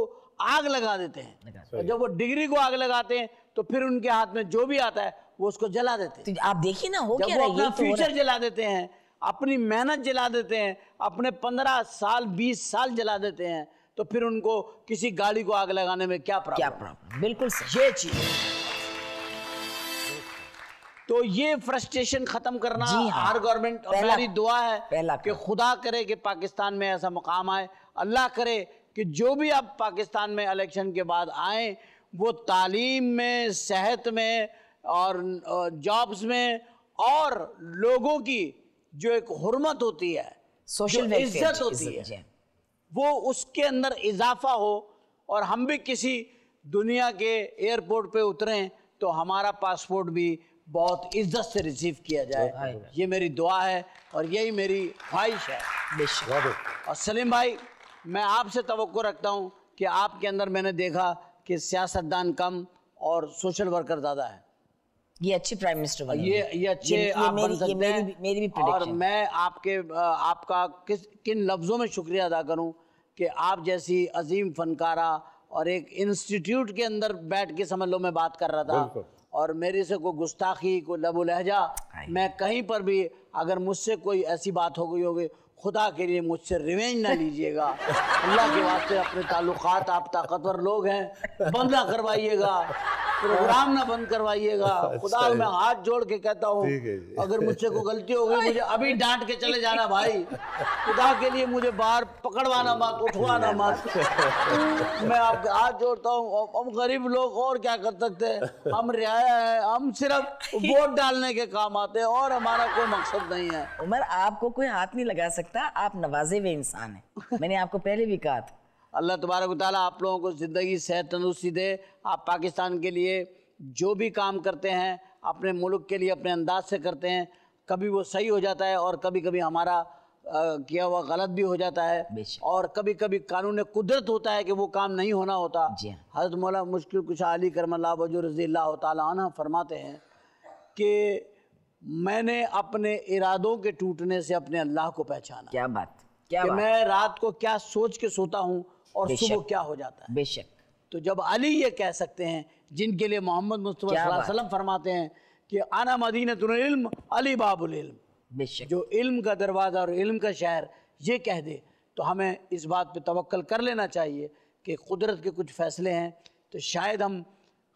आग लगा देते हैं। और जब वो डिग्री को आग लगाते हैं तो फिर उनके हाथ में जो भी आता है वो उसको जला देते हैं। तो आप देखिए ना हो क्या है अपना तो रहा फ्यूचर जला देते हैं अपनी मेहनत जला देते हैं अपने पंद्रह साल बीस साल जला देते हैं तो फिर उनको किसी गाड़ी को आग लगाने में क्या है। क्या प्रॉब्लम प्रॉब्लम बिल्कुल ये चीज़। तो ये फ्रस्ट्रेशन खत्म करना जी हाँ। हर गवर्नमेंट और मेरी दुआ है कि खुदा करे कि पाकिस्तान में ऐसा मुकाम आए अल्लाह करे कि जो भी आप पाकिस्तान में इलेक्शन के बाद आए वो तालीम में सेहत में और जॉब्स में और लोगों की जो एक हुर्मत होती है सोशल इज़्ज़त होती है वो उसके अंदर इजाफा हो और हम भी किसी दुनिया के एयरपोर्ट पे उतरें तो हमारा पासपोर्ट भी बहुत इज़्ज़त से रिसीव किया जाए। ये मेरी दुआ है और यही मेरी ख्वाहिश है। और सलीम भाई मैं आपसे तो रखता हूँ कि आपके अंदर मैंने देखा कि सियासतदान कम और सोशल वर्कर ज़्यादा है। ये अच्छे प्राइम मिनिस्टर बने ये ये अच्छे ये- ये आप मेरी- बन ये सकते मेरी हैं भी- मेरी भी और मैं आपके आपका किस किन लफ्ज़ों में शुक्रिया अदा करूँ कि आप जैसी अजीम फनकारा और एक इंस्टीट्यूट के अंदर बैठ के समझ लो मैं बात कर रहा था। और मेरे से कोई गुस्ताखी कोई लबो लहजा मैं कहीं पर भी अगर मुझसे कोई ऐसी बात हो गई होगी खुदा के लिए मुझसे रिवेंज ना लीजिएगा। अल्लाह के वास्ते अपने ताल्लुकात आप ताकतवर लोग हैं बंद ना करवाइएगा प्रोग्राम ना बंद करवाइएगा। खुदा अच्छा। मैं हाथ जोड़ के कहता हूँ। अगर मुझसे कोई गलती हो गई मुझे अभी डांट के चले जाना भाई। खुदा के लिए मुझे बाहर पकड़वाना मत उठवाना मत मैं आपके हाथ जोड़ता हूँ हम गरीब लोग और क्या कर सकते हैं? हम रियाया है हम सिर्फ़ वोट डालने के काम आते हैं और हमारा कोई मकसद नहीं है। उमर आपको कोई हाथ नहीं लगा सकता आप नवाजे हुए इंसान हैं। मैंने आपको पहले भी कहा था। अल्लाह तबारक ताला आप लोगों को ज़िंदगी सेहत तंदुरुस्ती दे। आप पाकिस्तान के लिए जो भी काम करते हैं अपने मुल्क के लिए अपने अंदाज से करते हैं कभी वो सही हो जाता है और कभी कभी हमारा किया हुआ गलत भी हो जाता है और कभी कभी कानून कुदरत होता है कि वो काम नहीं होना होता। हाँ। हज़रत मौला मुश्किल कुछ अली करमल्ला वज़ू रज़ी ताला फरमाते हैं कि मैंने अपने इरादों के टूटने से अपने अल्लाह को पहचाना। क्या बात क्या कि बात। मैं रात को क्या सोच के सोता हूँ और सुबह क्या हो जाता है। बेशक। तो जब अली ये कह सकते हैं जिनके लिए मोहम्मद मुस्तफ़ा फरमाते हैं कि आना मदीनतुल इल्म अली बाबुल इल्म। बेशक। जो इल्म का दरवाज़ा और इल्म का शहर ये कह दे तो हमें इस बात पे तवक्कल कर लेना चाहिए कि कुदरत के कुछ फैसले हैं तो शायद हम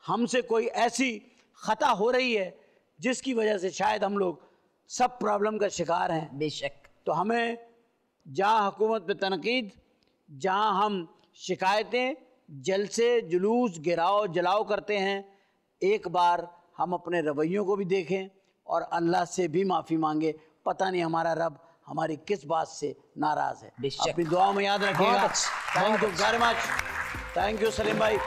हमसे कोई ऐसी ख़ता हो रही है जिसकी वजह से शायद हम लोग सब प्रॉब्लम का शिकार हैं। बेशक। तो हमें जहाँ हुकूमत पे तनकीद जहाँ हम शिकायतें जलसे जुलूस गिराओ जलाओ करते हैं एक बार हम अपने रवैयों को भी देखें और अल्लाह से भी माफ़ी मांगे पता नहीं हमारा रब हमारी किस बात से नाराज़ है। अपनी दुआ में याद रखिएगा। Thank you very much thank you Salim भाई.